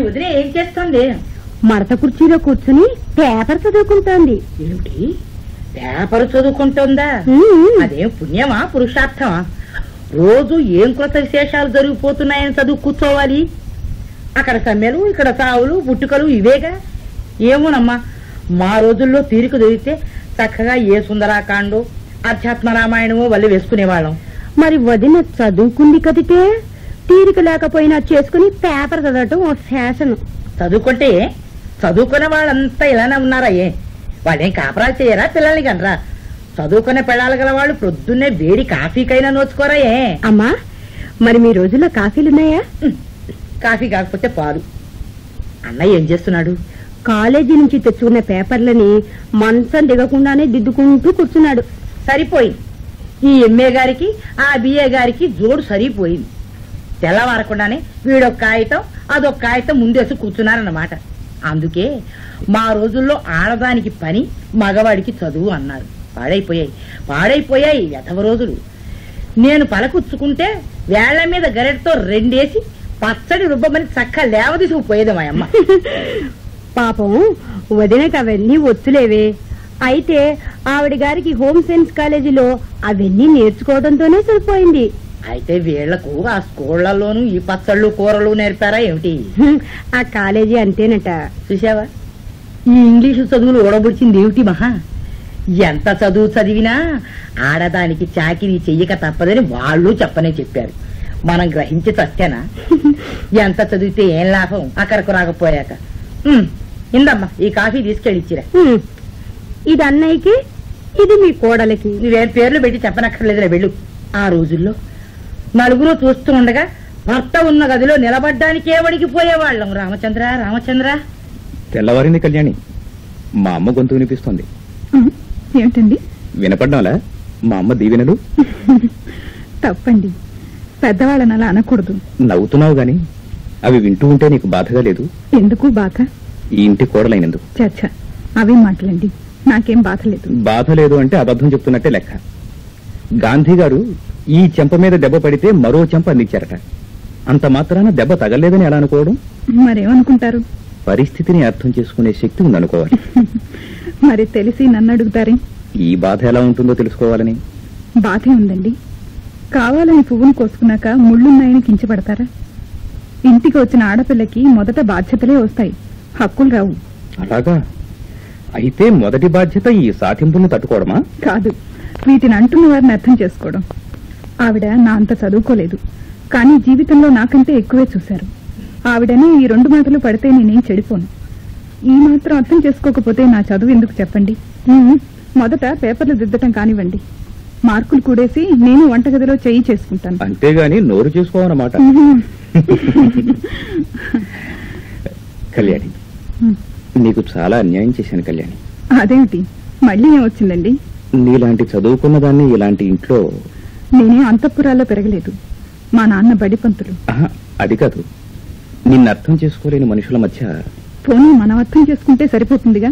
వదిన ఏం చేస్తుంది? మడత కుర్చీలో కూర్చుని పేపర్ చదువుకుంటోంది. ఏమిటి? పేపర్ చదువుకుంటుందా. అదేం పుణ్యమా పురుషార్థమా? రోజు ఏం కృత విశేషాలు జరిగిపోతున్నాయని చదువు కూర్చోవాలి? అక్కడ సమ్మెలు ఇక్కడ సావులు పుట్టుకలు ఇవేగా? ఏమోనమ్మా మా రోజుల్లో తీరిక దొరికితే చక్కగా ఏ సుందరాకాండో అధ్యాత్మ రామాయణమో వల్లి వేసుకునేవాళ్ళం. మరి వదిన చదువుకుంది కదితే తీరిక లేకపోయినా చేసుకుని పేపర్ చదవటం ఓ ఫ్యాషన్. చదువుకుంటే చదువుకునే వాళ్ళంతా ఇలానే ఉన్నారా ఏ వాళ్ళేం కాపరాలు చేయరా పిల్లల్ని కనరా? చదువుకునే పెళ్ళాలి గల వాళ్ళు ప్రొద్దున్నే వేడి కాఫీకైనా నోచుకోరా ఏ అమ్మా మరి మీ రోజుల్లో కాఫీలున్నాయా? కాఫీ కాకపోతే పాలు. అన్నయ్య ఏం చేస్తున్నాడు? కాలేజీ నుంచి తెచ్చుకున్న పేపర్లని మంచం దిగకుండానే దిద్దుకుంటూ కూర్చున్నాడు. సరిపోయింది. ఈ ఎంఏ గారికి ఆ బిఏ గారికి జోడు సరిపోయింది. తెల్లవారకుండానే వీడొక కాగితం అదొక కాగితం ముందేసి కూర్చున్నారన్నమాట. అందుకే మా రోజుల్లో ఆడదానికి పని మగవాడికి చదువు అన్నారు. పాడైపోయాయి. పాడైపోయాయి యథవ రోజులు. నేను పలకుచ్చుకుంటే వేళ్ళ మీద గరెటతో రెండేసి పచ్చడి రుబ్బమని చక్క లేవదీసుకుపోయేది మా అమ్మ. పాపం వదినకి అవన్నీ ఒత్తులేవే. అయితే ఆవిడ గారికి హోమ్ సైన్స్ కాలేజీలో అవన్నీ నేర్చుకోవడంతోనే సరిపోయింది. అయితే వీళ్ళకు ఆ స్కూళ్ళలోనూ ఈ పచ్చళ్ళు కూరలు నేర్పారా ఏమిటి? ఆ కాలేజీ అంతేనట. చూసావా ఈ ఇంగ్లీషు చదువులు ఓడబుడిచింది ఏమిటి మహా? ఎంత చదువు చదివినా ఆడదానికి చాకిరీ చెయ్యక తప్పదని వాళ్ళు చెప్పనే చెప్పారు. మనం గ్రహించి చస్తేనా ఎంత చదివితే ఏం లాభం? అక్కడకు రాకపోయాక. ఇందమ్మా ఈ కాఫీ తీసుకెళ్ళిచ్చిరా. ఇది అన్నయ్యకి ఇది మీ కోడలికి. నువ్వేం పేర్లు పెట్టి చెప్పనక్కర్లేదులే వెళ్ళు. ఆ రోజుల్లో నలుగురు చూస్తూ ఉండగా భర్త ఉన్న గదిలో నిలబడ్డానికే వణికిపోయేవాళ్ళం రామచంద్ర రామచంద్ర. తెల్లవారింది కళ్యాణి మా అమ్మ గొంతు వినిపిస్తోంది. ఏమిటండి వినపడ్డాంలా మా అమ్మ దీవెనలు? తప్పండి. పెద్దవాళ్ళని అలా అనకూడదు. నవ్వుతున్నావు గాని అవి వింటూ ఉంటే నీకు బాధగా లేదు? ఎందుకు బాధ? ఈ ఇంటి కోడలైనందుకు. చచ్చ అవి మాటలండి. నాకేం బాధ లేదు. బాధ లేదు అంటే అబద్ధం చెప్తున్నట్టే లెక్క. గాంధీ గారు ఈ చెంప మీద దెబ్బ పడితే మరో చెంప అందించారట. అంత మాత్రాన దెబ్బ తగలేదని ఎలా అనుకోవడం? మరేమనుకుంటారు? పరిస్థితిని అర్థం చేసుకునే శక్తి ఉందనుకోవాలి. మరి తెలిసి నన్ను అడుగుతారే? ఈ బాధ ఎలా ఉంటుందో తెలుసుకోవాలని. బాధే ఉందండి. కావాలని పువ్వును కోసుకున్నాక ముళ్ళున్నాయని కించపడతారా? ఇంటికి వచ్చిన ఆడపిల్లకి మొదట బాధ్యతలే వస్తాయి. హక్కులు రావు. అలాగా? అయితే మొదటి బాధ్యత ఈ సాధింపును తట్టుకోవడమా? కాదు. వీటిని అంటున్న వారిని అర్థం చేసుకోవడం. ఆవిడ నా అంత చదువుకోలేదు. కానీ జీవితంలో నాకంటే ఎక్కువే చూశారు. ఆవిడనే ఈ రెండు మాటలు పడితే నేనేం చెడిపోను. ఈ మాత్రం అర్థం చేసుకోకపోతే నా చదువు ఎందుకు చెప్పండి? మొదట పేపర్లు దిద్దటం కానివ్వండి. మార్కులు కూడేసి నేను వంటగదిలో చెయ్యి చేసుకుంటాను. అంతేగాని నోరు చేసుకోవాలన్నమాట ఉహుం. కళ్యాణి నీకు చాలా అన్యాయం చేశాను కళ్యాణి. అదేమిటి? మళ్ళీ ఏమొచ్చిందండి నీలాంటి చదువుకున్న దాన్ని ఇలాంటి ఇంట్లో నేనే అంతఃపురాల్లో పెరగలేదు. మా నాన్న బడిపంతులు. అది కాదు. నిన్ను అర్థం చేసుకోలేని మనుషుల మధ్య పోనీ మనం అర్థం చేసుకుంటే సరిపోతుందిగా?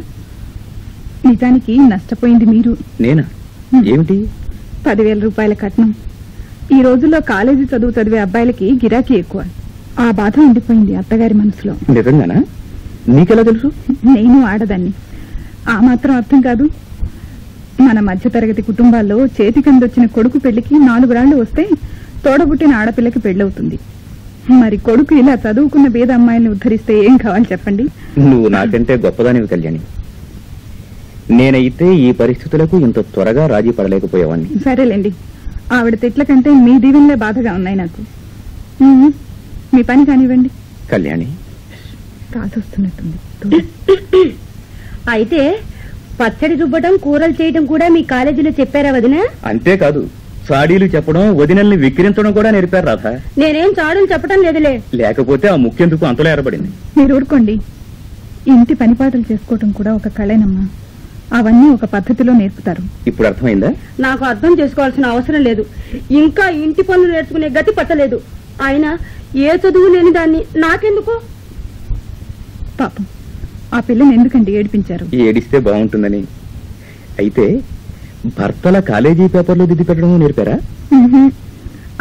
నిజానికి నష్టపోయింది మీరు. నేనా? ఏమిటి? పదివేల రూపాయల కట్నం. ఈ రోజుల్లో కాలేజీ చదువు చదివే అబ్బాయిలకి గిరాకీ ఎక్కువ. ఆ బాధ ఉండిపోయింది అత్తగారి మనసులో. నిజంగానా? నీకెలా తెలుసు? నేను ఆడదాన్ని. ఆ మాత్రం అర్థం కాదు. మన మధ్యతరగతి కుటుంబాల్లో చేతికందొచ్చిన కొడుకు పెళ్ళికి నాలుగు రాళ్ళు వస్తే తోడబుట్టిన ఆడపిల్లకి పెళ్ళవుతుంది. మరి కొడుకు ఇలా చదువుకున్న పేద అమ్మాయిల్ని ఉద్ధరిస్తే ఏం కావాలి చెప్పండి? నువ్వు నాకంటే గొప్పదానివి కళ్యాణి. నేనైతే ఈ పరిస్థితులకు ఇంత త్వరగా రాజీ పడలేకపోయేవాణ్ణి. సరేలేండి. ఆవిడ తిట్ల కంటే మీ దీవెనలే బాధగా ఉన్నాయి నాకు. మీ పని కానివ్వండి. కళ్యాణి. కాసొస్తున్నట్టుంది అయితే పచ్చడి రుబ్బడం కూరలు చేయడం కూడా మీ కాలేజీలో చెప్పారా వదిన? అంతేకాదు సాడీలు చెప్పడం వదినల్ని విక్రించడం కూడా నేర్పారు రాధ. నేనేం చాడని చెప్పడం లేదులే. లేకపోతే ఆ ముఖ్యందుకు అంతలో ఏర్పడింది మీరు ఊరుకోండి. ఇంటి పనిపాటలు చేసుకోవటం కూడా ఒక కళేనమ్మా. అవన్నీ ఒక పద్ధతిలో నేర్పుతారు. ఇప్పుడు అర్థమైందా? నాకు అర్థం చేసుకోవాల్సిన అవసరం లేదు. ఇంకా ఇంటి పనులు నేర్చుకునే గతి పట్టలేదు. ఆయన ఏ చదువు లేని దాన్ని నాకెందుకు? పాపం. ఆ పిల్లని ఎందుకండి ఏడిపించారు? ఏడిస్తే బాగుంటుందని. అయితే భర్తల కాలేజీ పేపర్లు దిద్ది పెట్టడం నేర్పారా.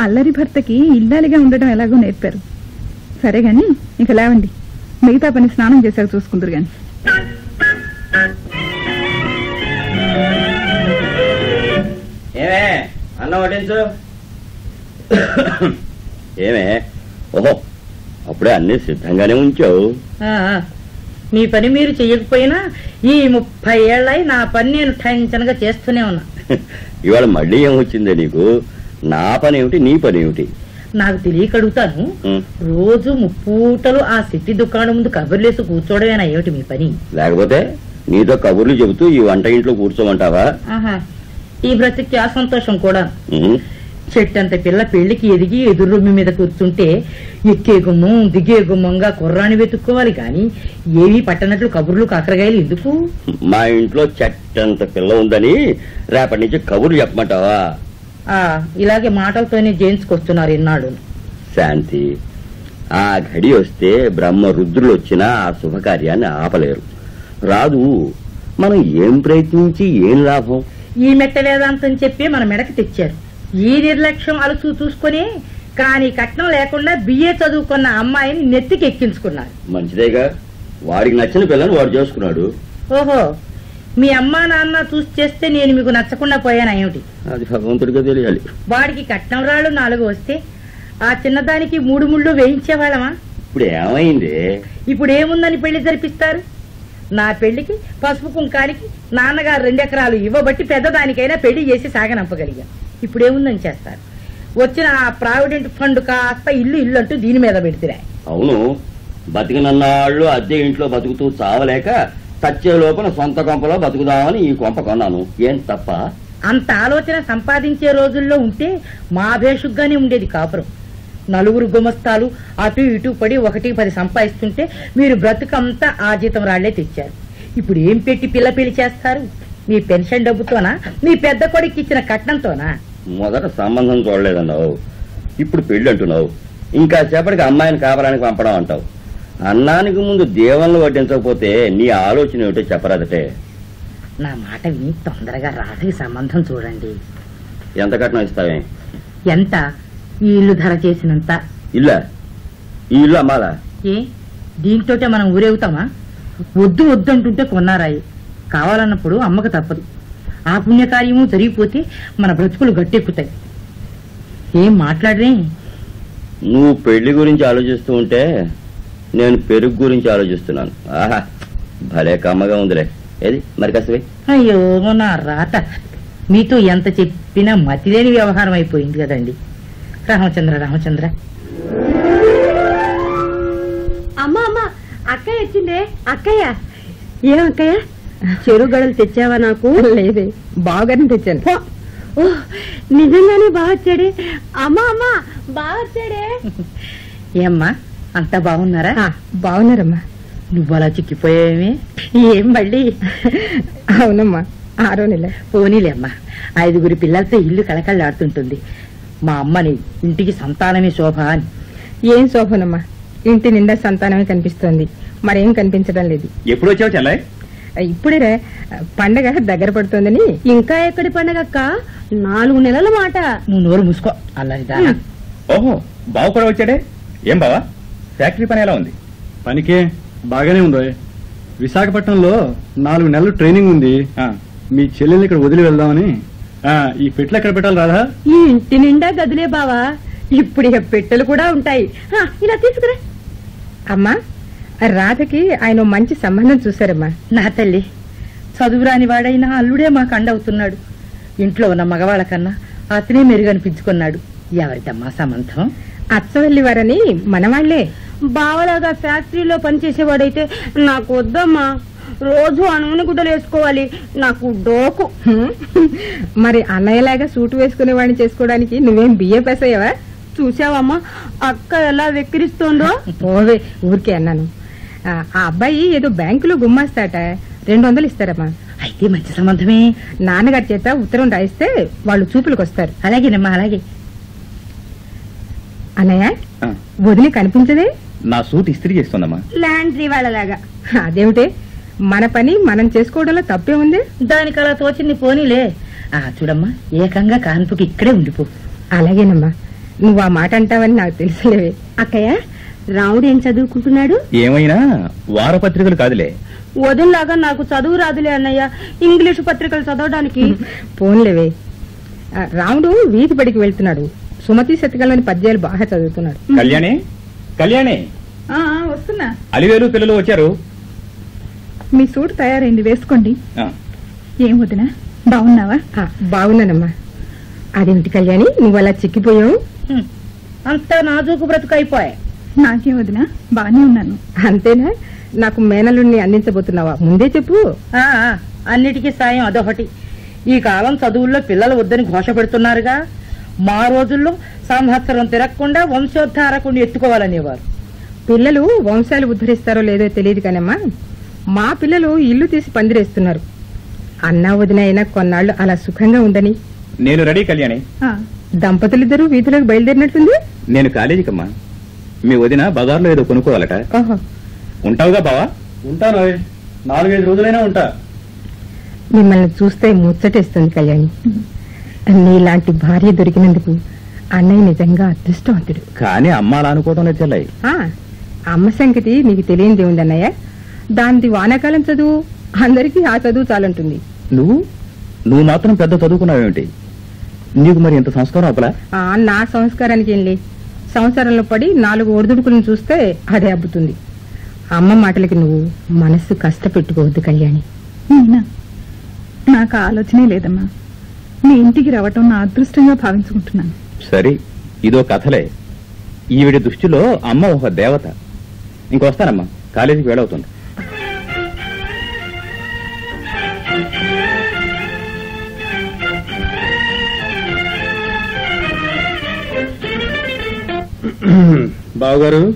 అల్లరి భర్తకి ఇల్లాలిగా ఉండడం ఎలాగో నేర్పారు. సరే గాని ఇక లేవండి. మిగతా పని స్నానం చేశాక చూసుకుందరు గాని. ఏమే అన్నం వడ్డించు. ఏమే? ఓహో అప్పుడే అన్ని సిద్ధంగానే ఉంచావు. మీ పని మీరు చెయ్యకపోయినా ఈ ముప్పై ఏళ్ళై నా పని నేను టెన్షన్గా చేస్తూనే ఉన్నా. ఇవాళ మళ్ళీ ఏమొచ్చిందే నీకు? నా పని ఏమిటి నీ పని ఏమిటి? నాకు తెలియక అడుగుతాను. రోజు ముప్పూటలు ఆ సిట్టి దుకాణం ముందు కబుర్లేసి కూర్చోవడమేనా ఏమిటి మీ పని? లేకపోతే నీతో కబుర్లు చెబుతూ ఈ వంట ఇంట్లో కూర్చోమంటావా? ఆహా ఈ బ్రతికి ఆ సంతోషం కూడా? చెట్టంత పిల్ల పెళ్ళికి ఎదిగి ఎదురు రొమ్మి మీద కూర్చుంటే ఎక్కే గుమ్మం దిగే గుమ్మంగా కుర్రాన్ని వెతుక్కోవాలి గాని ఏమీ పట్టనట్లు కబుర్లు కాకరగాయలు ఎందుకు? మా ఇంట్లో చెట్టంత పిల్ల ఉందని రేపటి నుంచి కబుర్లు చెప్పమంటావా? ఆ ఇలాగే మాటలతోనే జయించుకొస్తున్నారు ఇన్నాడు శాంతి ఆ ఘడి వస్తే బ్రహ్మ రుద్రులు వచ్చినా ఆ శుభకార్యాన్ని ఆపలేరు. రాదు మనం ఏం ప్రయత్నించి ఏం లాభం? ఈ మెట్ట వేదాంతం చెప్పి మన మెడకి తెచ్చారు. ఈ నిర్లక్ష్యం అలసు చూసుకొని కానీ కట్నం లేకుండా బిఏ చదువుకున్న అమ్మాయిని నెత్తికి ఎక్కించుకున్నారు. మంచిదేగా. వాడికి నచ్చిన పిల్లని వాడు చేసుకున్నాడు. ఓహో మీ అమ్మా నాన్న చూసి చేస్తే నేను మీకు నచ్చకుండా పోయాను ఏమిటి? అది భగవంతుడిగా తెలియాలి. వాడికి కట్నం రాళ్ళు నాలుగు వస్తే ఆ చిన్నదానికి మూడు ముళ్ళు వేయించేవాళ్ళమా? ఇప్పుడు ఏమైంది? ఇప్పుడు ఏముందని పెళ్ళి జరిపిస్తారు? నా పెళ్ళికి పసుపు కుంకానికి నాన్నగారు రెండెకరాలు ఇవ్వబట్టి పెద్దదానికైనా పెళ్ళి చేసి సాగనంపగలిగా. ఇప్పుడు ఏముందని చేస్తారు. వచ్చిన ఆ ప్రావిడెంట్ ఫండ్ కాస్త ఇల్లు ఇల్లు అంటూ దీని మీద పెడితే అవును. బతికినన్నాళ్ళు అద్దె ఇంట్లో బతుకుతూ చావలేక చచ్చే లోపల సొంత కొంపలో బతుకుదామని ఈ కొంప కొన్నాను. ఏం తప్ప? అంత ఆలోచన సంపాదించే రోజుల్లో ఉంటే మా భేషుగ్గానే ఉండేది కాపురం. నలుగురు గుమస్తాలు అటు ఇటు పడి ఒకటి పది సంపాదిస్తుంటే మీరు బ్రతుకంతా ఆ జీతం రాళ్ళే తెచ్చారు. ఇప్పుడు ఏం పెట్టి పిల్ల పెళ్ళి చేస్తారు? మీ పెన్షన్ డబ్బుతోనా? మీ పెద్ద కొడుకు ఇచ్చిన కట్నంతోనా? మొదట సంబంధం చూడలేదన్నావు. ఇప్పుడు పెళ్ళి అంటున్నావు ఇంకా సేపటికి అమ్మాయిని కాపరానికి పంపడం అంటావు. అన్నానికి ముందు దీవెనలు వడ్డించకపోతే నీ ఆలోచన ఏమిటో చెప్పరాదటే. నా మాట విని తొందరగా రాధకి సంబంధం చూడండి. ఎంత కట్నం ఇస్తావే? ఎంత? ఈ ఇల్లు ధర చేసినంత. ఇల్లా. ఈ ఇల్లు అమ్మాలా? ఏ? దీంతోటే మనం ఊరేగుతామా? వద్దు వద్దు అంటుంటే కొన్నారాయి. కావాలన్నప్పుడు అమ్మక తప్పదు. ఆ పుణ్యకార్యము జరిగిపోతే మన బ్రతుకులు గట్టెక్కుతాయి. ఏం మాట్లాడరే? నువ్వు పెళ్ళి గురించి ఆలోచిస్తూ ఉంటే నేను పెరుగు గురించి ఆలోచిస్తున్నాను. ఆహా భలే కమ్మగా ఉందిలే. ఏది? మరి కాస్త వెయ్. అయ్యో నా రాత. మీతో ఎంత చెప్పినా మతిలేని వ్యవహారం అయిపోయింది కదండి. రామచంద్ర రామచంద్ర. అమ్మా అమ్మా అక్కయ్య వచ్చిందే. అక్కయ్య. ఏం అక్కయ్య? చెరువు గడలు తెచ్చావా నాకు? లేదే. బావగారిని తెచ్చాను. నిజంగానే బాగా వచ్చాడే? అమ్మా అమ్మా బాగా వచ్చాడే? ఏమ్మా అంతా బాగున్నారా? బాగున్నారమ్మా. నువ్వు అలా చిక్కిపోయావేమే? ఏం మళ్ళీ? అవునమ్మా ఆరో నెల. పోనీలేమ్మా ఐదుగురి పిల్లలతో ఇల్లు కళకళలాడుతుంటుంది. మా అమ్మని ఇంటికి సంతానమే శోభ అని. ఏం శోభనమ్మా? ఇంటి నిండా సంతానమే కనిపిస్తోంది. మరేం కనిపించడం లేదు. ఎప్పుడు వచ్చావు చెల్లయ్? ఇప్పుడే రే, పండగ దగ్గర పడుతోందని. ఇంకా ఎక్కడి పండగక్క నాలుగు నెలల మాట. నువ్వు నోరు మూసుకో దానా ఓహో బావ కూడా వచ్చాడే? ఏం బావా? ఫ్యాక్టరీ పని ఎలా ఉంది? పనికే బాగానే ఉందో. విశాఖపట్నంలో నాలుగు నెలలు ట్రైనింగ్ ఉంది. ఆ, మీ చెల్లెల్ని ఇక్కడ వదిలి వెళ్దామని. ఆ, ఈ పెట్లు ఎక్కడ పెట్టాలి రాదా ఈ ఇంటి నిండా గదిలే బావా. ఇప్పుడు ఇక పెట్టెలు కూడా ఉంటాయి. ఆ, ఇలా తీసుకురా. అమ్మా రాధకి ఆయన మంచి సంబంధం చూశారమ్మా. నా తల్లి చదువురాని వాడైనా అల్లుడే మాకు అండవుతున్నాడు ఇంట్లో ఉన్న మగవాళ్ళ కన్నా అతనే మెరుగనిపించుకున్నాడు. ఎవరిదమ్మా సంబంధం? అచ్చవల్లి వారని మనవాళ్ళే. బావలాగా ఫ్యాక్టరీలో పనిచేసేవాడైతే నాకు వద్దమ్మా. రోజు అనుమని గుడ్డలు వేసుకోవాలి. నాకు డోకు. మరి అన్నయ్యలాగా సూటు వేసుకునే వాడిని చేసుకోవడానికి నువ్వేం బియ్య పెసయ్యవా చూసావమ్మా అక్క ఎలా వెక్కిరిస్తోందో? ఓవే ఊరికే అన్నాను. ఆ ఆ అబ్బాయి ఏదో బ్యాంకులో గుమ్మాస్తాట. రెండు వందలు ఇస్తారమ్మా. అయితే మంచి సంబంధమే. నాన్నగారి చేత ఉత్తరం రాయిస్తే వాళ్ళు చూపులకు వస్తారు అలాగేనమ్మా అలాగే. అన్నయ్య వదిలి కనిపించదే? నా సూట్ ఇస్త్రీ చేస్తుందమ్మా. లాండ్రీ వాళ్ళలాగా. అదేమిటే? మన పని మనం చేసుకోవడంలో తప్పే ఉంది? దానికి అలా తోచింది పోనీలే. ఆ చూడమ్మా ఏకంగా కాన్పుకి ఇక్కడే ఉండిపో. అలాగేనమ్మా. నువ్వు ఆ మాట అంటావని నాకు తెలుసులేవే. అక్కయ్య రాముడు ఏం చదువుకుంటున్నాడు? ఏమైనా? వారపత్రికలు కాదులే. వదినలాగా నాకు చదువు రాదులే అన్నయ్య. ఇంగ్లీషు పత్రికలు చదవడానికి. పోన్లేవే. రాముడు వీధి బడికి వెళ్తున్నాడు. సుమతి శతకంలోని పద్యాలు బాగా చదువుతున్నాడు. కళ్యాణి? కళ్యాణి? ఆ, ఆ, వస్తున్నా. అలివేలు పిల్లలు వచ్చారు. మీ సూట్ తయారైంది వేసుకోండి. ఆ, ఏం వదినా? బాగున్నావా? ఆ, బాగున్నానమ్మా. అదేమిటి కళ్యాణి? నువ్వు అలా చిక్కిపోయావు. అంతా నాజూకు బ్రతుకు అయిపోయాయి. నాకేం వదినా? బాగానే ఉన్నాను. అంతేనా? నాకు మేనలుణ్ణి అందించబోతున్నావా? ముందే చెప్పు. అన్నిటికీ సాయం అదొకటి. ఈ కాలం చదువుల్లో పిల్లలు వద్దని ఘోష పెడుతున్నారుగా మా రోజుల్లో సంవత్సరం తిరగకుండా వంశోద్ధారకుని ఎత్తుకోవాలనేవారు. పిల్లలు వంశాలు ఉద్ధరిస్తారో లేదో తెలియదు కానమ్మా. మా పిల్లలు ఇల్లు తీసి పందిరేస్తున్నారు. అన్నా వదిన అయినా కొన్నాళ్ళు అలా సుఖంగా ఉండని. నేను రెడీ కళ్యాణి. ఆ, దంపతులిద్దరూ వీధిలోకి బయలుదేరినట్టుంది? నేను కాలేజీకమ్మా. మీ వదిన బజార్లో ఏదో కొనుక్కోవాలట. ఉంటావుగా బావా? ఉంటాను. నాలుగైదు రోజులైనా ఉంటా. మిమ్మల్ని చూస్తే ముచ్చటేస్తుంది కళ్యాణి. నీలాంటి భార్య దొరికినందుకు అన్నయ్య నిజంగా అదృష్టవంతుడు. కానీ అమ్మ అలా అనుకోవడం లేదు చెల్లయ్య. ఆ, అమ్మ సంగతి నీకు తెలియంది ఉందన్నయ్య దానిది వానాకాలం చదువు. అందరికీ ఆ చదువు చాలంటుంది. నువ్వు? నువ్వు మాత్రం పెద్ద చదువుకున్నావేమిటి? నీకు మరి ఇంత సంస్కారం అప్పలా ఆ, నా సంస్కారానికి ఏం లే. సంసారంలో పడి నాలుగు ఒడిదుడుకులను చూస్తే అదే అబ్బుతుంది. అమ్మ మాటలకి నువ్వు మనస్సు కష్టపెట్టుకోవద్దు కళ్యాణి. నేనా నాకు ఆలోచనే లేదమ్మా. మీ ఇంటికి రావటం నా అదృష్టంగా భావించుకుంటున్నాను. సరే ఇదో కథలే. ఈవిడి దృష్టిలో అమ్మ ఒక దేవత. ఇంకొస్తానమ్మా కాలేజీకి వేళవుతుంది బావగారు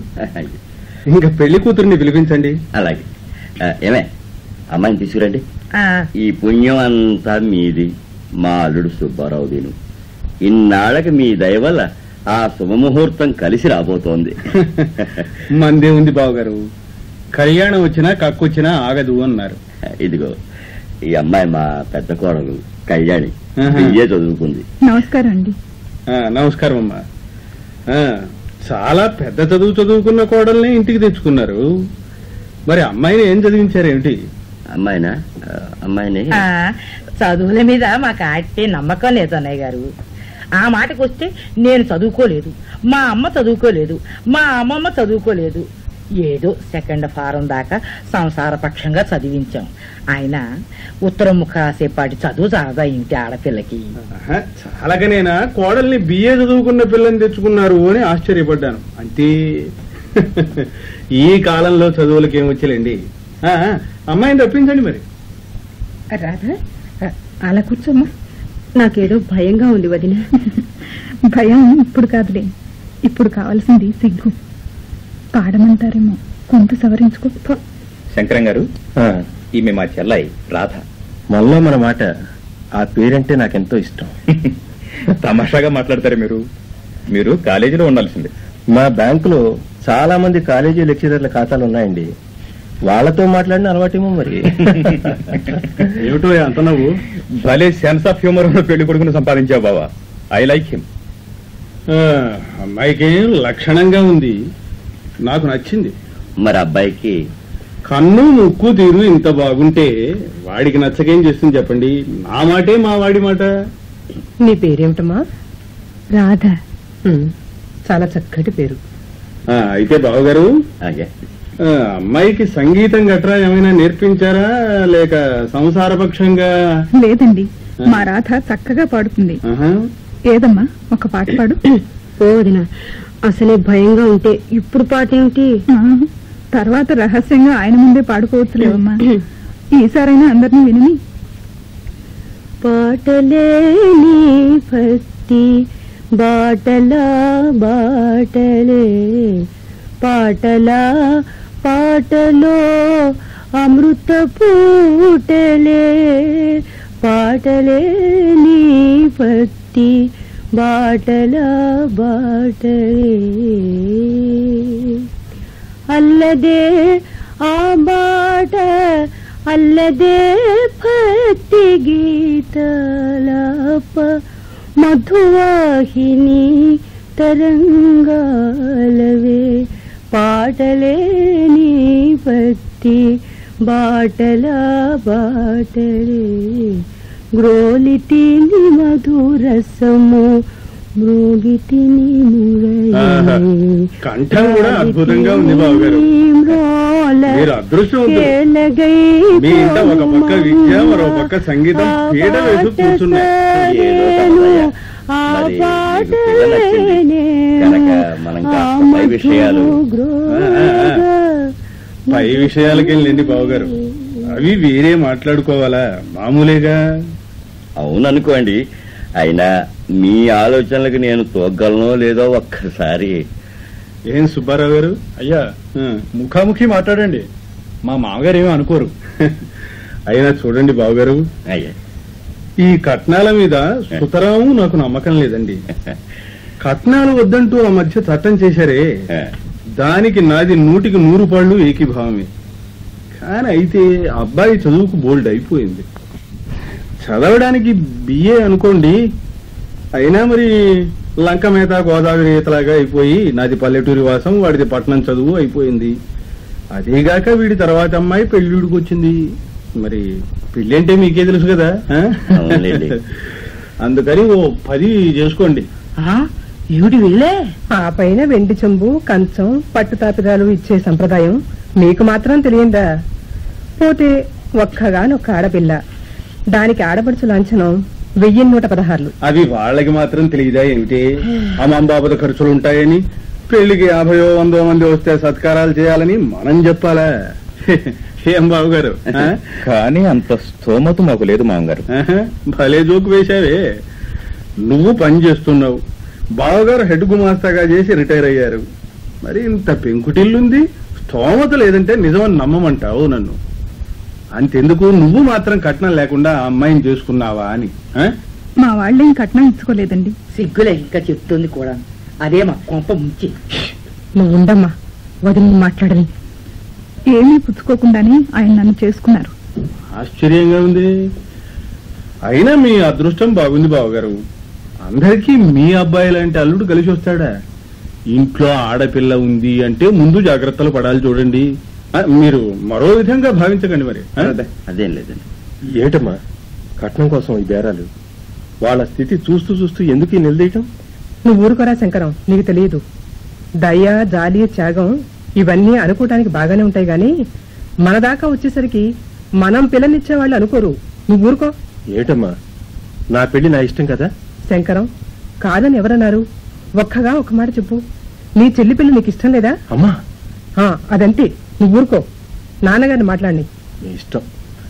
ఇంకా పెళ్ళి కూతుర్ని పిలిపించండి. అలాగే. ఏమే అమ్మాయిని తీసుకురండి. ఆ, ఈ పుణ్యం అంతా మీది మా అల్లుడు సుబ్బారావు దీను ఇన్నాళ్ళకి మీ దయ వల్ల ఆ శుభముహూర్తం కలిసి రాబోతోంది. మందే ఉంది బావగారు. కళ్యాణం వచ్చినా కక్కొచ్చినా ఆగదు అన్నారు. ఇదిగో ఈ అమ్మాయి మా పెద్ద కోడలు కళ్యాణి. బియ్యే చదువుకుంది. నమస్కారం అండి. ఆ, నమస్కారం అమ్మా. ఆ, చాలా పెద్ద చదువు చదువుకున్న కోడల్ని ఇంటికి తెచ్చుకున్నారు. మరి అమ్మాయిని ఏం చదివించారేమిటి? అమ్మాయినా? అమ్మాయిని? ఆ, చదువుల మీద మాకు ఆడితే నమ్మకం లేదు అన్నయ్య గారు. ఆ మాటకు వస్తే నేను చదువుకోలేదు. మా అమ్మ చదువుకోలేదు. మా అమ్మమ్మ చదువుకోలేదు. ఏదో సెకండ్ ఫారం దాకా సంసార పక్షంగా చదివించాం. ఆయన ఉత్తరం ముఖ రాసేపాటి చదువు చాలదా ఇంటి ఆడపిల్లకి? ఆహా, చాలాగనేనా? కోడల్ని బిఏ చదువుకున్న పిల్లని తెచ్చుకున్నారు అని ఆశ్చర్యపడ్డాను. అంతే ఈ కాలంలో చదువులకి ఏం వచ్చలేండి? ఆ, ఆ, అమ్మాయిని రప్పించండి మరి. రాధా అలా కూర్చోమ్మా. నాకేదో భయంగా ఉంది వదిన. భయం ఇప్పుడు కాదులే. ఇప్పుడు కావాల్సింది సిగ్గు. పాడమంటారేమో. కొంత సవరించుకో. శంకరం గారు ఈమె మా చెల్లాయి రాధ. మనలో మన మాట ఆ పేరంటే నాకెంతో ఇష్టం. తమాషాగా మాట్లాడతారు మీరు. మీరు కాలేజీలో ఉండాల్సింది. మా బ్యాంకులో చాలా మంది కాలేజీ లెక్చరర్ల ఖాతాలు ఉన్నాయండి వాళ్ళతో మాట్లాడిన అలవాటేమో మరి. ఏమిటో అంత నవ్వు. భలే సెన్స్ ఆఫ్ హ్యూమర్ ఉన్న పెళ్ళి కొడుకుని సంపాదించావు బావా. I like him. అమ్మాయికి లక్షణంగా ఉంది. నాకు నచ్చింది. మరి అబ్బాయికి కన్ను ముక్కు తీరు ఇంత బాగుంటే వాడికి నచ్చకేం చేస్తుంది చెప్పండి. నా మాటే మా వాడి మాట. నీ పేరేమిటమ్మా? రాధ. చాలా చక్కటి పేరు. ఆ, అయితే బావగారు ఆ, అమ్మాయికి సంగీతం గట్రా ఏమైనా నేర్పించారా? లేక సంసారపక్షంగా? లేదండి. మా రాధ చక్కగా పాడుతుంది. ఏదమ్మా? ఒక పాట పాడు. అసలే భయంగా ఉంటే ఇప్పుడు పాటేమిటి తర్వాత రహస్యంగా ఆయన ముందే పాడుకోవచ్చులేవమ్మా. ఈసారైనా అందరినీ విని పాటలేని భక్తి బాటలా బాటలే. పాటలా పాటలో అమృత పూటలే. పాటలేని భక్తి ಬಾಟಲಾ ಬಾಟಲೇ ಅಲ್ಲದೆ ಆ ಬಾಟ ಅಲ್ಲದೆ ಭಕ್ತಿ ಗೀತಲಾಪ ಮಧುವಾಹಿನಿ ತರಂಗಾಲವೇ ಪಾಟಲೇ ನೀ ಭಕ್ತಿ ಬಾಟಲ ಬಾಟಲೇ గ్రోలితిని మధురసము మృగితిని ఆహా. కంఠం కూడా అద్భుతంగా ఉంది బావగారు. మీరు అదృష్టవంతులు. మీ ఇంట ఒక పక్క విద్య మరో పక్క సంగీతం పీడ వేసి కూర్చున్నాయి. విషయాలు. పై విషయాలకి వెళ్ళండి బావగారు. అవి వేరే మాట్లాడుకోవాలా? మామూలేగా? అవుననుకోండి. అయినా మీ ఆలోచనలకు నేను తోగ్గలనో లేదో ఒక్కసారి. ఏం సుబ్బారావు గారు? అయ్యా ముఖాముఖి మాట్లాడండి. మా మామగారు ఏమీ అనుకోరు. అయినా చూడండి బావగారు. అయ్యా. ఈ కట్నాల మీద సుతరాము నాకు నమ్మకం లేదండి. కట్నాలు వద్దంటూ ఆ మధ్య చట్టం చేశారే. దానికి నాది నూటికి నూరు పళ్ళు ఏకీభావమే. కానీ అయితే అబ్బాయి చదువుకు బోల్డ్ అయిపోయింది. చదవడానికి బిఏ అనుకోండి అయినా మరి లంక మీద గోదావరి ఈతలాగా అయిపోయి నాది పల్లెటూరి వాసం వాడిది పట్నం చదువు అయిపోయింది. అదేగాక వీడి తర్వాత అమ్మాయి పెళ్ళిడికి వచ్చింది మరి పెళ్ళి అంటే మీకే తెలుసు కదా. అందుకని ఓ పది చేసుకోండి. ఆ, ఏమిటి వెళ్ళే? ఆ పైన వెండి చెంబు కంచం పట్టు తాపిదాలు ఇచ్చే సంప్రదాయం మీకు మాత్రం తెలియందా? పోతే ఒక్కగానొక్క ఆడపిల్ల. దానికి ఆడపడుచు లాంఛనం వెయ్యి నూట పదహారులు. అవి వాళ్ళకి మాత్రం తెలియదా ఏమిటి? అమ్మంబాబుద ఖర్చులు ఉంటాయని పెళ్ళికి యాభయో వందో మంది వస్తే సత్కారాలు చేయాలని మనం చెప్పాలా? ఏం బాబు గారు ఆ? కానీ అంత స్తోమత మాకు లేదు మామగారు. భలే జోకు వేశావే. నువ్వు పని చేస్తున్నావు. బావగారు హెడ్ గుమాస్తాగా చేసి రిటైర్ అయ్యారు. మరి ఇంత పెంకుటిల్లుంది? స్తోమత లేదంటే నిజమని నమ్మమంటావు నన్ను. అంతెందుకు? నువ్వు మాత్రం కట్నం లేకుండా ఆ అమ్మాయిని చేసుకున్నావా అని ఆ? మా వాళ్ళేం కట్నం ఇచ్చుకోలేదండి. సిగ్గులే ఇంకా చెప్తుంది కూడా. అదే మా కొంప ముంచి నువ్వు ఉండమ్మా వదిలి మాట్లాడని. ఏమీ పుచ్చుకోకుండానే ఆయన నన్ను చేసుకున్నారు. ఆశ్చర్యంగా ఉంది. అయినా మీ అదృష్టం బాగుంది బావగారు. అందరికీ మీ అబ్బాయి లాంటి అల్లుడు కలిసి వస్తాడా? ఇంట్లో ఆడపిల్ల ఉంది అంటే ముందు జాగ్రత్తలు పడాలి చూడండి. మీరు మరో విధంగా భావించకండి మరి? అదేం లేదండి. ఏటమ్మా కట్నం కోసం ఈ బేరాలు? వాళ్ళ స్థితి చూస్తూ చూస్తూ ఎందుకు ఈ నిలదీయటం? నువ్వు ఊరుకోరా శంకరం. నీకు తెలియదు. దయ జాలి త్యాగం ఇవన్నీ అనుకోవటానికి బాగానే ఉంటాయి గాని మన దాకా వచ్చేసరికి మనం పిల్లనిచ్చే వాళ్ళు అనుకోరు. నువ్వు ఊరుకో. ఏటమ్మా నా పెళ్ళి నా ఇష్టం కదా? శంకరం కాదని ఎవరన్నారు? ఒక్కగా ఒక మాట చెప్పు. నీ చెల్లి పిల్ల నీకు ఇష్టం లేదా? అమ్మా. ఆ, అదంతే. నువ్వు ఊరుకో. నాన్నగారిని మాట్లాడి. ఇష్టం.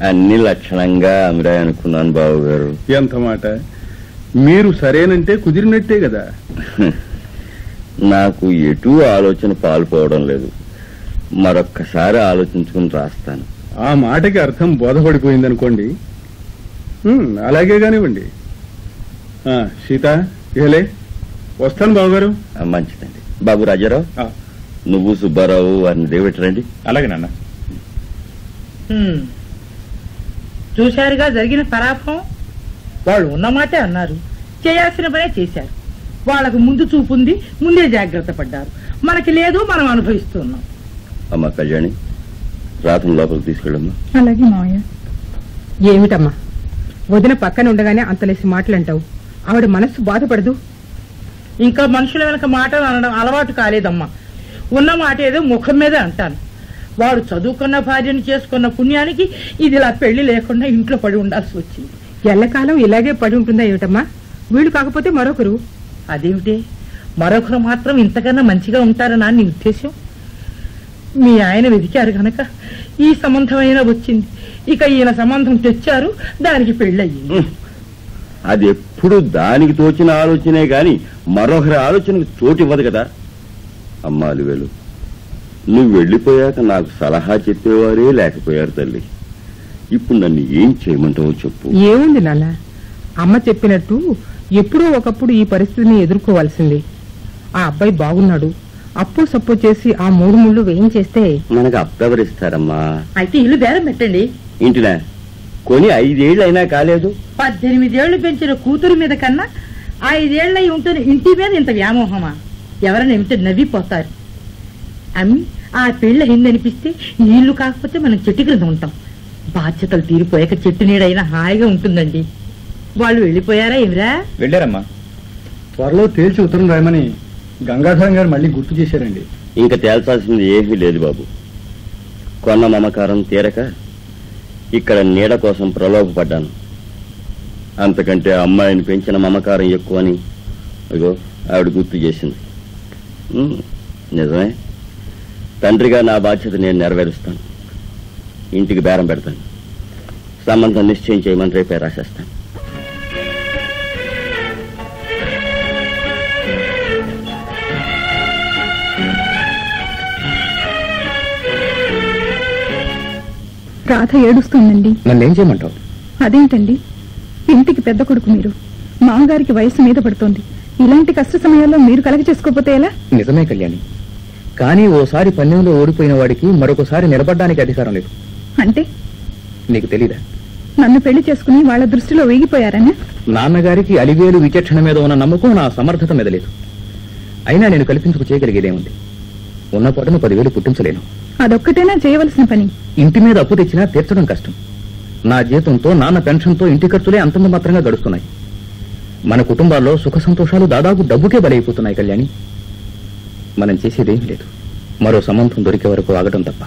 అన్ని లక్షణంగా అమిరాయి అనుకున్నాను బాబు గారు ఎంత మాట? మీరు సరేనంటే కుదిరినట్టే కదా. నాకు ఎటు ఆలోచన పాల్పోవడం లేదు. మరొక్కసారి ఆలోచించుకుని రాస్తాను. ఆ మాటకి అర్థం బోధపడిపోయింది అనుకోండి అలాగే కానివ్వండి. ఆ, సీత ఏలే వస్తాను బావగారు ఆ, మంచిదండి. బాబు రాజారావు. నువ్వు సుబ్బారావు వారిని దేవెట్టరండి? అలాగే నాన్న. హ్మ్. చూశారుగా జరిగిన పరాభవం? వాళ్ళు ఉన్నమాటే అన్నారు. చేయాల్సిన పనే చేశారు. వాళ్ళకు ముందు చూపుంది ముందే జాగ్రత్త పడ్డారు. మనకి లేదు మనం అనుభవిస్తున్నాం. అమ్మ కళ్యాణి రాత్రి లోపలికి తీసుకెళ్ళమ్మా. అలాగే మావయ్య. ఏమిటమ్మా? వదిన పక్కన ఉండగానే అంతలేసి మాటలంటావు. ఆవిడ మనస్సు బాధపడదు. ఇంకా మనుషుల వెనక మాటలు అనడం అలవాటు కాలేదమ్మా. ఉన్న మాట ఏదో ముఖం మీద అంటాను. వాడు చదువుకున్న భార్యను చేసుకున్న పుణ్యానికి ఇది ఇలా పెళ్ళి లేకుండా ఇంట్లో పడి ఉండాల్సి వచ్చింది. ఎల్లకాలం ఇలాగే పడి ఉంటుందా ఏమిటమ్మా? వీళ్ళు కాకపోతే మరొకరు. అదేమిటి? మరొకరు మాత్రం ఇంతకన్నా మంచిగా ఉంటారనా నీ ఉద్దేశం మీ ఆయన వెతికారు గనక ఈ సంబంధమైనా వచ్చింది. ఇక ఈయన సంబంధం తెచ్చారు దానికి పెళ్ళయింది. అది ఎప్పుడు దానికి తోచిన ఆలోచనే గాని మరొకరి ఆలోచనకు చోటు ఇవ్వదు కదా. అమ్మాలి వెళ్ళు నువ్వు వెళ్ళిపోయాక నాకు సలహా చెప్పేవారే లేకపోయారు తల్లి. ఇప్పుడు నన్ను ఏం చేయమంటావో చెప్పు. ఏముంది నాన్న? అమ్మ చెప్పినట్టు ఎప్పుడో ఒకప్పుడు ఈ పరిస్థితిని ఎదుర్కోవాల్సింది. ఆ అబ్బాయి బాగున్నాడు. అప్పు సప్పు చేసి ఆ మూడు ముళ్ళు వేయించేస్తే మనకు అప్పెవరిస్తారమ్మా అయితే ఇల్లు బేరం పెట్టండి. ఇంటినా కొని ఐదేళ్ళు అయినా కాలేదు? పద్దెనిమిదేళ్ళు పెంచిన కూతురు మీద కన్నా ఐదేళ్ళై ఉంటున్న ఇంటి మీద ఇంత వ్యామోహమా? ఎవరైనా ఏమిటో నవ్విపోతారు. అమ్మి ఆ పెళ్ళ అయిందనిపిస్తే ఈ ఇల్లు కాకపోతే మనం చెట్టు క్రింద ఉంటాం. బాధ్యతలు తీరిపోయాక చెట్టు నీడైనా హాయిగా ఉంటుందండి. వాళ్ళు వెళ్ళిపోయారా ఏమిరా? వెళ్ళారమ్మా. త్వరలో తేల్చి ఉత్తరం రాయమని గంగాధరం గారు మళ్ళీ గుర్తు చేశారండి. ఇంకా తేల్చాల్సింది ఏమీ లేదు బాబు. కొన్న మమకారం తీరక ఇక్కడ నీడ కోసం ప్రలోభపడ్డాను. అంతకంటే అమ్మాయిని పెంచిన మమకారం ఎక్కువని అగో ఆవిడ గుర్తు చేసింది. నిజమే. తండ్రిగా నా బాధ్యత నేను నెరవేరుస్తాను. ఇంటికి బేరం పెడతాను. సంబంధం నిశ్చయం చేయమని రేపే రాసేస్తాను. రాధ ఏడుస్తుందండి. నన్నేం చేయమంటావు? అదేంటండి? ఇంటికి పెద్ద కొడుకు మీరు. మామగారికి వయసు మీద పడుతోంది. ఇలాంటి కష్ట సమయాల్లో మీరు కలగ చేసుకోకపోతే ఎలా? నిజమే కళ్యాణి. కానీ ఓసారి పన్నెంలో ఓడిపోయిన వాడికి మరొకసారి నిలబడడానికి అధికారం లేదు. అంటే? నీకు తెలీదా? నన్ను పెళ్ళి చేసుకుని వాళ్ళ దృష్టిలో వేగిపోయారని? నాన్నగారికి అలివేలు విచక్షణ మీద ఉన్న నమ్మకం నా సమర్థత మీద లేదు. అయినా నేను కల్పించుకు చేయగలిగేదేముంది? ఉన్న పొటను పదివేలు పుట్టించలేను. అదొక్కటేనా చేయవలసిన పని. ఇంటి మీద అప్పు తెచ్చినా తీర్చడం కష్టం. నా జీతంతో నాన్న పెన్షన్తో ఇంటి ఖర్చులే అంతంత మాత్రంగా గడుస్తున్నాయి. మన కుటుంబాల్లో సుఖ సంతోషాలు దాదాపు డబ్బుకే బలైపోతున్నాయి కళ్యాణి. మనం చేసేదేమీ లేదు. మరో సంబంధం దొరికే వరకు ఆగటం తప్ప.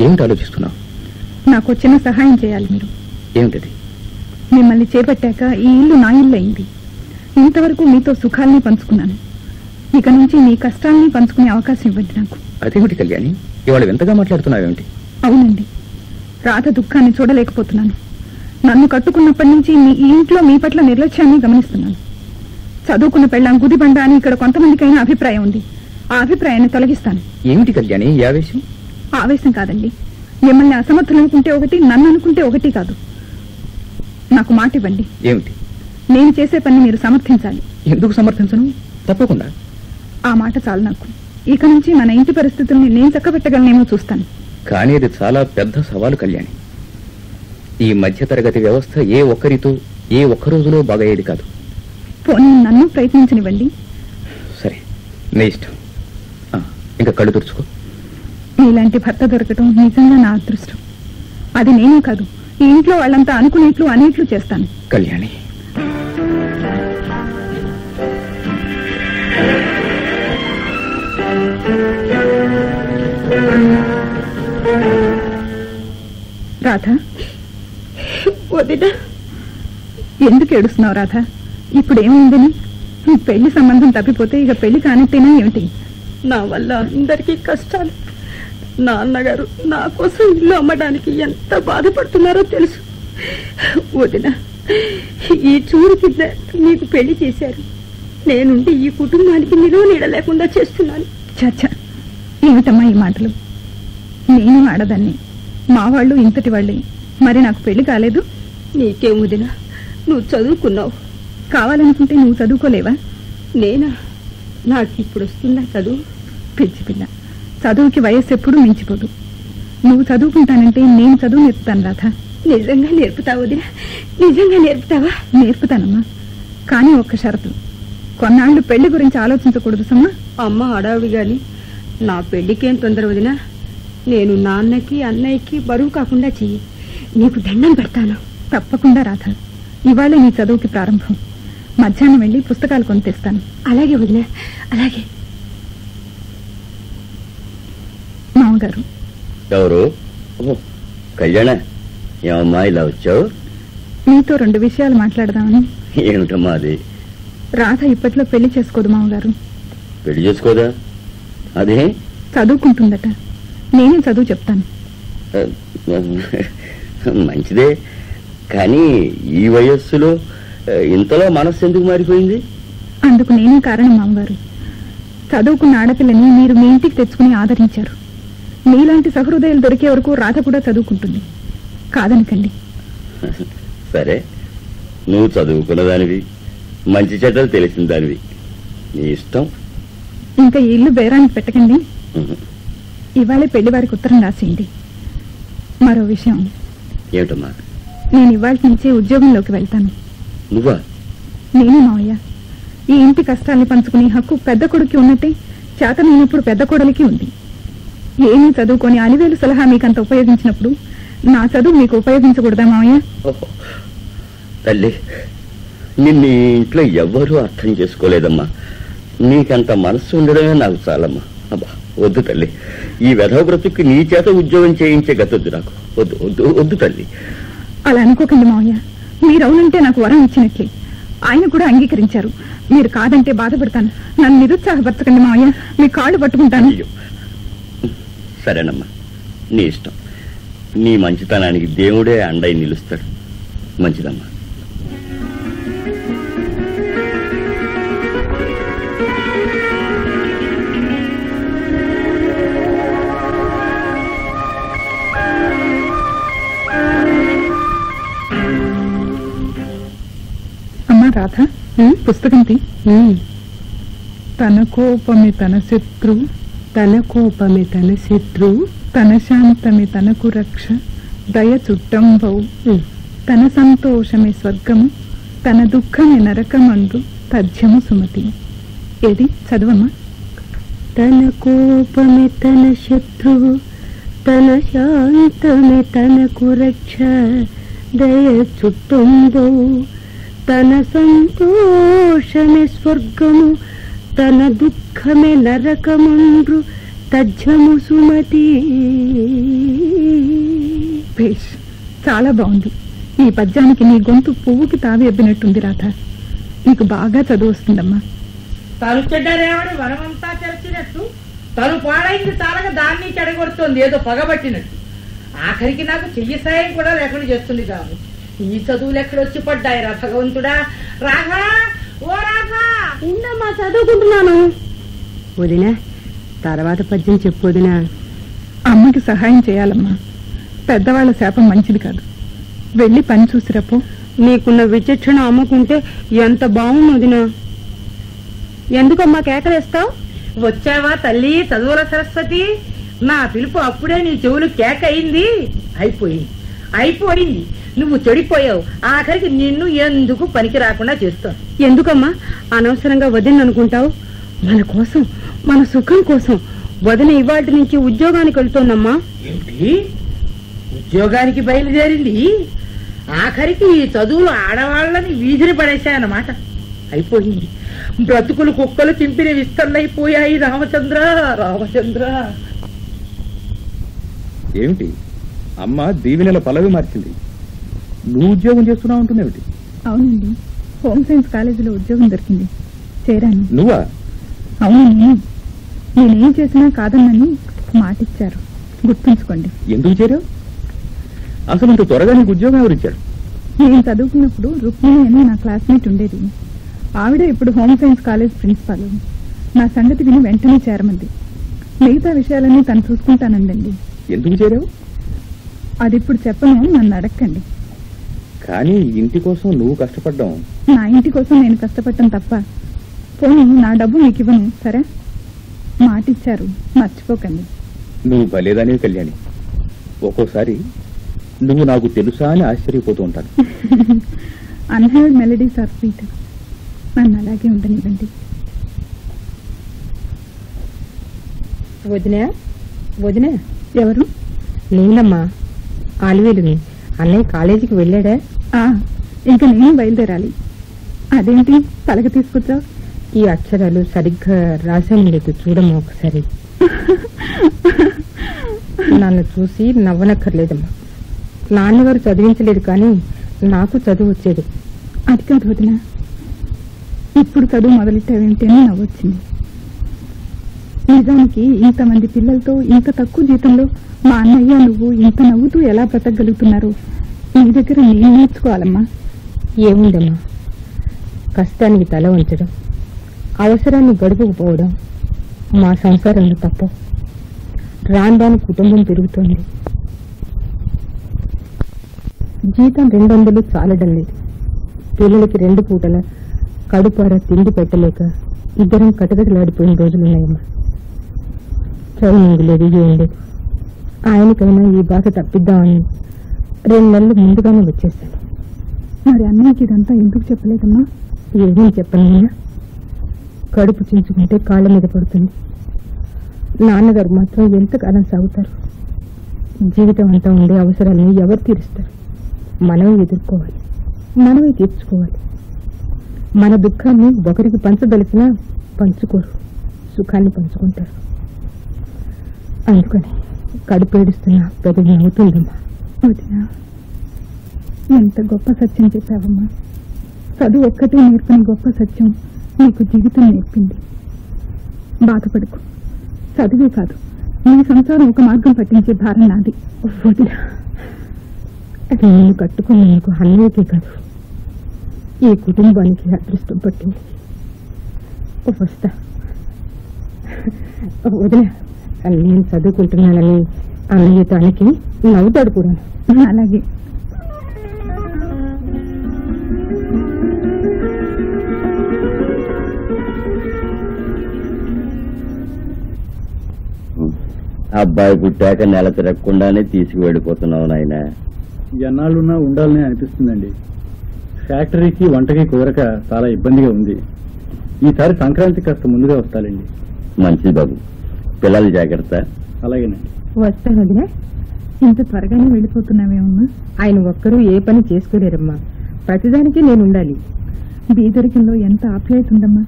ఏమిటి ఆలోచిస్తున్నావు? నాకు చిన్న సహాయం చేయాలి మీరు. ఏమిటది? మిమ్మల్ని చేపట్టాక ఈ ఇల్లు నా ఇల్లు అయింది. ఇంతవరకు మీతో సుఖాల్ని పంచుకున్నాను. ఇక నుంచి మీ కష్టాల్ని పంచుకునే అవకాశం ఇవ్వండి నాకు. అదేమిటి కళ్యాణి? ఇవాళ వింతగా మాట్లాడుతున్నావేమిటి? అవునండి. రాధ దుఃఖాన్ని చూడలేకపోతున్నాను. నన్ను కట్టుకున్నప్పటి నుంచి మీ ఇంట్లో మీ పట్ల నిర్లక్ష్యాన్ని గమనిస్తున్నాను. చదువుకున్న పెళ్ళాం గుదిబండ అని ఇక్కడ కొంతమందికైనా అభిప్రాయం ఉంది. ఆ అభిప్రాయాన్ని తొలగిస్తాను. ఏమిటి కళ్యాణి ఆవేశం? ఆవేశం కాదండి. మిమ్మల్ని అసమర్థులు అనుకుంటే ఒకటి నన్ను అనుకుంటే ఒకటి కాదు. నాకు మాట ఇవ్వండి. ఏమిటి? నేను చేసే పని మీరు సమర్థించాలి. ఎందుకు సమర్థించను? తప్పకుండా. ఆ మాట చాలు నాకు. ఇక నుంచి మన ఇంటి పరిస్థితుల్ని నేను చక్కబెట్టగలనేమో చూస్తాను. కానీ చాలా పెద్ద సవాలు కళ్యాణి. ఈ మధ్యతరగతి వ్యవస్థ ఏ ఒక్కరితో ఏ ఒక్క రోజులో బాగయ్యేది కాదు. పోనీ నన్ను ప్రయత్నించనివ్వండి. సరే నీ ఇష్టం. ఆ, ఇంకా కళ్ళు తుడుచుకో. మీలాంటి భర్త దొరకటం నిజంగా నా అదృష్టం. అది నేనే కాదు ఈ ఇంట్లో వాళ్ళంతా అనుకునేట్లు అనేట్లు చేస్తాను. కళ్యాణి. రాధ? వదిన. ఎందుకు ఏడుస్తున్నావు రాధ? ఇప్పుడు ఏమైందని ఈ పెళ్ళి సంబంధం తప్పిపోతే ఇక పెళ్ళి కానట్టేనా ఏమిటి? నా వల్ల అందరికీ కష్టాలు. నాన్నగారు నా కోసం ఇల్లు అమ్మడానికి ఎంత బాధపడుతున్నారో తెలుసు. వదిన ఈ చూడు కింద నీకు పెళ్ళి చేశారు. నేనుండి ఈ కుటుంబానికి నిలువ నీడ లేకుండా చేస్తున్నాను. చచ్చ ఏమిటమ్మా ఈ మాటలు? నేను ఆడదాన్ని. మా వాళ్ళు ఇంతటి వాళ్ళే. మరి నాకు పెళ్ళి కాలేదు? నీకేం వదిన. నువ్వు చదువుకున్నావు. కావాలనుకుంటే నువ్వు చదువుకోలేవా? నేనా? నాకు ఇప్పుడు వస్తుందా చదువు. పిచ్చి పిల్ల. చదువుకి వయస్సు ఎప్పుడూ మించిపోదు. నువ్వు చదువుకుంటానంటే నేను చదువు నేర్పుతాను రాధ. నిజంగా నేర్పుతావు వదిన. నిజంగా నేర్పుతావా? నేర్పుతానమ్మా. కానీ ఒక్క షరతు. కొన్నాళ్ళు పెళ్ళి గురించి ఆలోచించకూడదు సమ్మా. అమ్మ అడావి గాని. నా పెళ్ళికేం తొందర వదినా. నేను నాన్నకి అన్నయ్యకి బరువు కాకుండా చెయ్యి. నీకు దండం పెడతాను. తప్పకుండా రాధ. ఇవాళే నీ చదువుకి ప్రారంభం. మధ్యాహ్నం వెళ్ళి పుస్తకాలు కొని తెస్తాను. అలాగే వదినా అలాగే. మామగారు. ఎవరు? కళ్యాణ ఏమమ్మా ఇలా వచ్చావు? మీతో రెండు విషయాలు మాట్లాడదామని. ఏమిటమ్మా అది? రాధ ఇప్పట్లో పెళ్ళి చేసుకోదు మామగారు. పెళ్ళి చేసుకోదా? అదే? చదువుకుంటుందట. నేనే చదువు చెప్తాను. మంచిదే. కానీ ఈ వయస్సులో ఇంతలో మనస్సు ఎందుకు మారిపోయింది? అందుకు నేనే కారణం మామగారు. చదువుకున్న ఆడపిల్లని మీరు మీ ఇంటికి తెచ్చుకుని ఆదరించారు. మీలాంటి సహృదయాలు దొరికే వరకు రాధ కూడా చదువుకుంటుంది. కాదనకండి సరే నువ్వు చదువుకున్న దానివి మంచి చెడ్డలు తెలిసిన దానివి. నీ ఇష్టం. ఇంకా ఇల్లు బేరానికి పెట్టకండి. ఇవాళే పెళ్ళి వారికి ఉత్తరం రాసేయండి. మరో విషయం. ఏమిటమ్మా? నేను ఇవాళ నుంచే ఉద్యోగంలోకి వెళ్తాను. నువ్వా? నేనే మావయ్య. ఈ ఇంటి కష్టాల్ని పంచుకునే హక్కు పెద్ద కొడుకు ఉన్నట్టే చేతనైనప్పుడు పెద్ద కోడలికి ఉంది. ఏమీ చదువుకొని అలివేలు సలహా మీకంత ఉపయోగించినప్పుడు నా చదువు మీకు ఉపయోగించకూడదా మావయ్య. తల్లి నిన్ను ఇంట్లో ఎవ్వరూ అర్థం చేసుకోలేదమ్మా. నీకంత మనస్సు ఉండడమే నాకు చాలమ్మా. అబ్బా వద్దు తల్లి. ఈ వెధవ బ్రతుక్కి నీ చేత ఉద్యోగం చేయించే గతొద్దు నాకు. వద్దు వద్దు వద్దు తల్లి. అలా అనుకోకండి మావయ్య. మీరు అవునంటే నాకు వరం ఇచ్చినట్లే. ఆయన కూడా అంగీకరించారు. మీరు కాదంటే బాధపడతాను. నన్ను నిరుత్సాహపరచకండి మావయ్య. మీ కాళ్ళు పట్టుకుంటాను. సరేనమ్మా. నీ ఇష్టం. నీ మంచితనానికి దేవుడే అండై నిలుస్తాడు. మంచిదమ్మా. రాధ పుస్తకం తీ. తన కోపమే తన శత్రు. తన కోపమే తన శత్రు. తన శాంతమే తనకు రక్ష. దయ చుట్టంబౌ తన సంతోషమే స్వర్గము. తన దుఃఖమే నరకమందు తథ్యము సుమతి. ఏది? చదవమ్మా. తన కోపమే తన శత్రువు తన శాంతమే తనకు రక్ష. దయ చుట్టుంబో తన సంతోషమే స్వర్గము తన దుఃఖమే నరకమండ్రు తజ్జము సుమతి. భేష్ చాలా బాగుంది. ఈ పద్యానికి నీ గొంతు పువ్వుకి తావి ఎబ్బినట్టుంది రాధ. నీకు బాగా చదువు వస్తుందమ్మా తను చెడ్డారేమని వనమంతా తెరచినట్టు తను పాడైంది చాలగా దాన్ని చెడగొడుతోంది ఏదో పగబట్టినట్టు. ఆఖరికి నాకు చెయ్యి సాయం కూడా లేకుండా చేస్తుంది కాదు. ఈ చదువులు ఎక్కడొచ్చి పడ్డాయిరా భగవంతుడా రాఘా! ఓ రాఘా! ఇందమ్మా చదువుకుంటున్నాను? వదిన తర్వాత పద్యం చెప్పు వదినా. అమ్మకి సహాయం చేయాలమ్మా. పెద్దవాళ్ళ శాపం మంచిది కాదు. వెళ్ళి పని చూసిరపో. నీకున్న విచక్షణ అమ్ముకుంటే ఎంత బాగుంది వదిన. ఎందుకమ్మా కేకలేస్తావు? వచ్చావా తల్లి చదువుల సరస్వతి? నా పిలుపు అప్పుడే నీ చెవులు కేక అయింది అయిపోయింది. అయిపోయింది. నువ్వు చెడిపోయావు. ఆఖరికి నిన్ను ఎందుకు పనికి రాకుండా చేస్తాను? ఎందుకమ్మా? అనవసరంగా వదిన అనుకుంటావు? మన కోసం మన సుఖం కోసం వదిన ఇవాటి నుంచి ఉద్యోగానికి వెళ్తోందమ్మా. ఏమిటి ఉద్యోగానికి బయలుదేరింది? ఆఖరికి ఈ చదువులు ఆడవాళ్ళని వీధిని పడేశాయన్నమాట. అయిపోయింది. బ్రతుకులు కుక్కలు చింపిన విస్తన్నైపోయాయి రామచంద్ర రామచంద్ర. ఏమిటి? అమ్మ దీవెనల పల్లవి మార్చింది. నువ్వు ఉద్యోగం చేస్తున్నావు అంటున్నావుటి అవునండి. హోమ్ సైన్స్ కాలేజీలో ఉద్యోగం దొరికింది. చేరాను. నువ్వా? అవునండి నేనేం. చేసినా కాదన్నని మాటిచ్చారు. గుర్తుంచుకోండి. ఎందుకు చేరావు? అసలు ఇంత త్వరగా నీకు ఉద్యోగం ఎవరిచ్చాడు నేను చదువుకున్నప్పుడు రుక్మిణి అని నా క్లాస్మేట్ ఉండేది. ఆవిడ ఇప్పుడు హోమ్ సైన్స్ కాలేజ్ ప్రిన్సిపాల్. నా సంగతి విని వెంటనే చేరమంది. మిగతా విషయాలన్నీ తను చూసుకుంటానందండి. ఎందుకు చేరావు? అది ఇప్పుడు చెప్పను నన్ను అడగండి కానీ ఇంటి కోసం నువ్వు కష్టపడ్డావు. నా ఇంటి కోసం నేను కష్టపడటం తప్ప. పోనీ నా డబ్బు మీకు ఇవ్వను సరే? మాటిచ్చారు మర్చిపోకండి. నువ్వు భలేదానివి కళ్యాణి. ఒక్కోసారి నువ్వు నాకు తెలుసా అని ఆశ్చర్యపోతూ ఉంటాను. అన్హర్డ్ మెలడీస్ ఆర్ స్వీట్ నన్ను అలాగే ఉండనివ్వండి. వదిన వదిన. ఎవరు? నేనమ్మా. ఆలివేలుని. అన్నయ్య కాలేజీకి వెళ్ళాడా? ఆ ఇంకా నేను బయలుదేరాలి. అదేంటి పలక తీసుకొచ్చావు? ఈ అక్షరాలు సరిగ్గా రాశాను లేదు చూడమ్మా ఒకసారి. నన్ను చూసి నవ్వనక్కర్లేదమ్మా. నాన్నగారు చదివించలేదు కానీ నాకు చదువు వచ్చేది. అది కాదు వదిన. ఇప్పుడు చదువు మొదలెట్టావేంటని నవ్వొచ్చింది. నిజానికి ఇంతమంది పిల్లలతో ఇంత తక్కువ జీతంలో మా అన్నయ్య నువ్వు ఇంత నవ్వుతూ ఎలా బ్రతకగలుగుతున్నారు? నీ దగ్గర నేను నేర్చుకోవాలమ్మా. ఏముందమ్మా? కష్టానికి తల ఉంచడం అవసరాన్ని గడుపుకుపోవడం మా సంసారంలో తప్ప రాను రాను కుటుంబం పెరుగుతోంది. జీతం రెండు వందలు చాలడం లేదు. పిల్లలకి రెండు పూటల కడుపార తిండి పెట్టలేక ఇద్దరం కటకటలాడిపోయిన రోజులున్నాయమ్మా. ట్రైనింగ్ లేదు ఏం లేదు ఆయనకైనా ఈ బాధ తప్పిద్దామని రెండు నెలలు ముందుగానే వచ్చేసాను మరి అన్నయ్యకి ఇదంతా ఎందుకు చెప్పలేదమ్మా? ఏమీ చెప్పను కడుపు చించుకుంటే కాళ్ళ మీద పడుతుంది. నాన్నగారు మాత్రం ఎంతకాలం సాగుతారు? జీవితం అంతా ఉండే అవసరాలను ఎవరు తీరుస్తారు? మనమే ఎదుర్కోవాలి. మనమే తీర్చుకోవాలి. మన దుఃఖాన్ని ఒకరికి పంచదలిసినా పంచుకోరు. సుఖాన్ని పంచుకుంటారు. అనుకుని కడుపు ఏడుస్తున్న పెదవి అవుతుందమ్మా వదినా ఎంత గొప్ప సత్యం చెప్పావమ్మా. చదువు ఒక్కటే నేర్పిన గొప్ప సత్యం నీకు జీవితం నేర్పింది. బాధపడుకు. చదివే కాదు నీ సంసారం ఒక మార్గం పట్టించే భారం నాది. వదినా నేను నీకు హల్లేకే కాదు. ఈ కుటుంబానికి అదృష్టం పట్టింది. వస్తా. వదిన నేను చదువుకుంటున్నానని అన్నయ్యతో అనకి నవ్వుతాడు కూడా. అలాగే. అబ్బాయి పుట్టాక నెల తిరగకుండానే తీసుకువెళ్ళిపోతున్నావు నాయన. ఎన్నాళ్ళున్నా ఉండాలని అనిపిస్తుందండి. ఫ్యాక్టరీకి వంటకి కూరక చాలా ఇబ్బందిగా ఉంది. ఈసారి సంక్రాంతి కాస్త ముందుగా వస్తాలండి. మంచిది బాబు. పిల్లల జాగ్రత్త. అలాగేనండి. వదిన ఇంత త్వరగానే వెళ్ళిపోతున్నావేమమ్మా ఆయన ఒక్కరూ ఏ పని చేసుకోలేరమ్మా. ప్రతిదానికి నేను ఉండాలి బీదరికంలో ఎంత ఆప్యాయత ఉందమ్మా.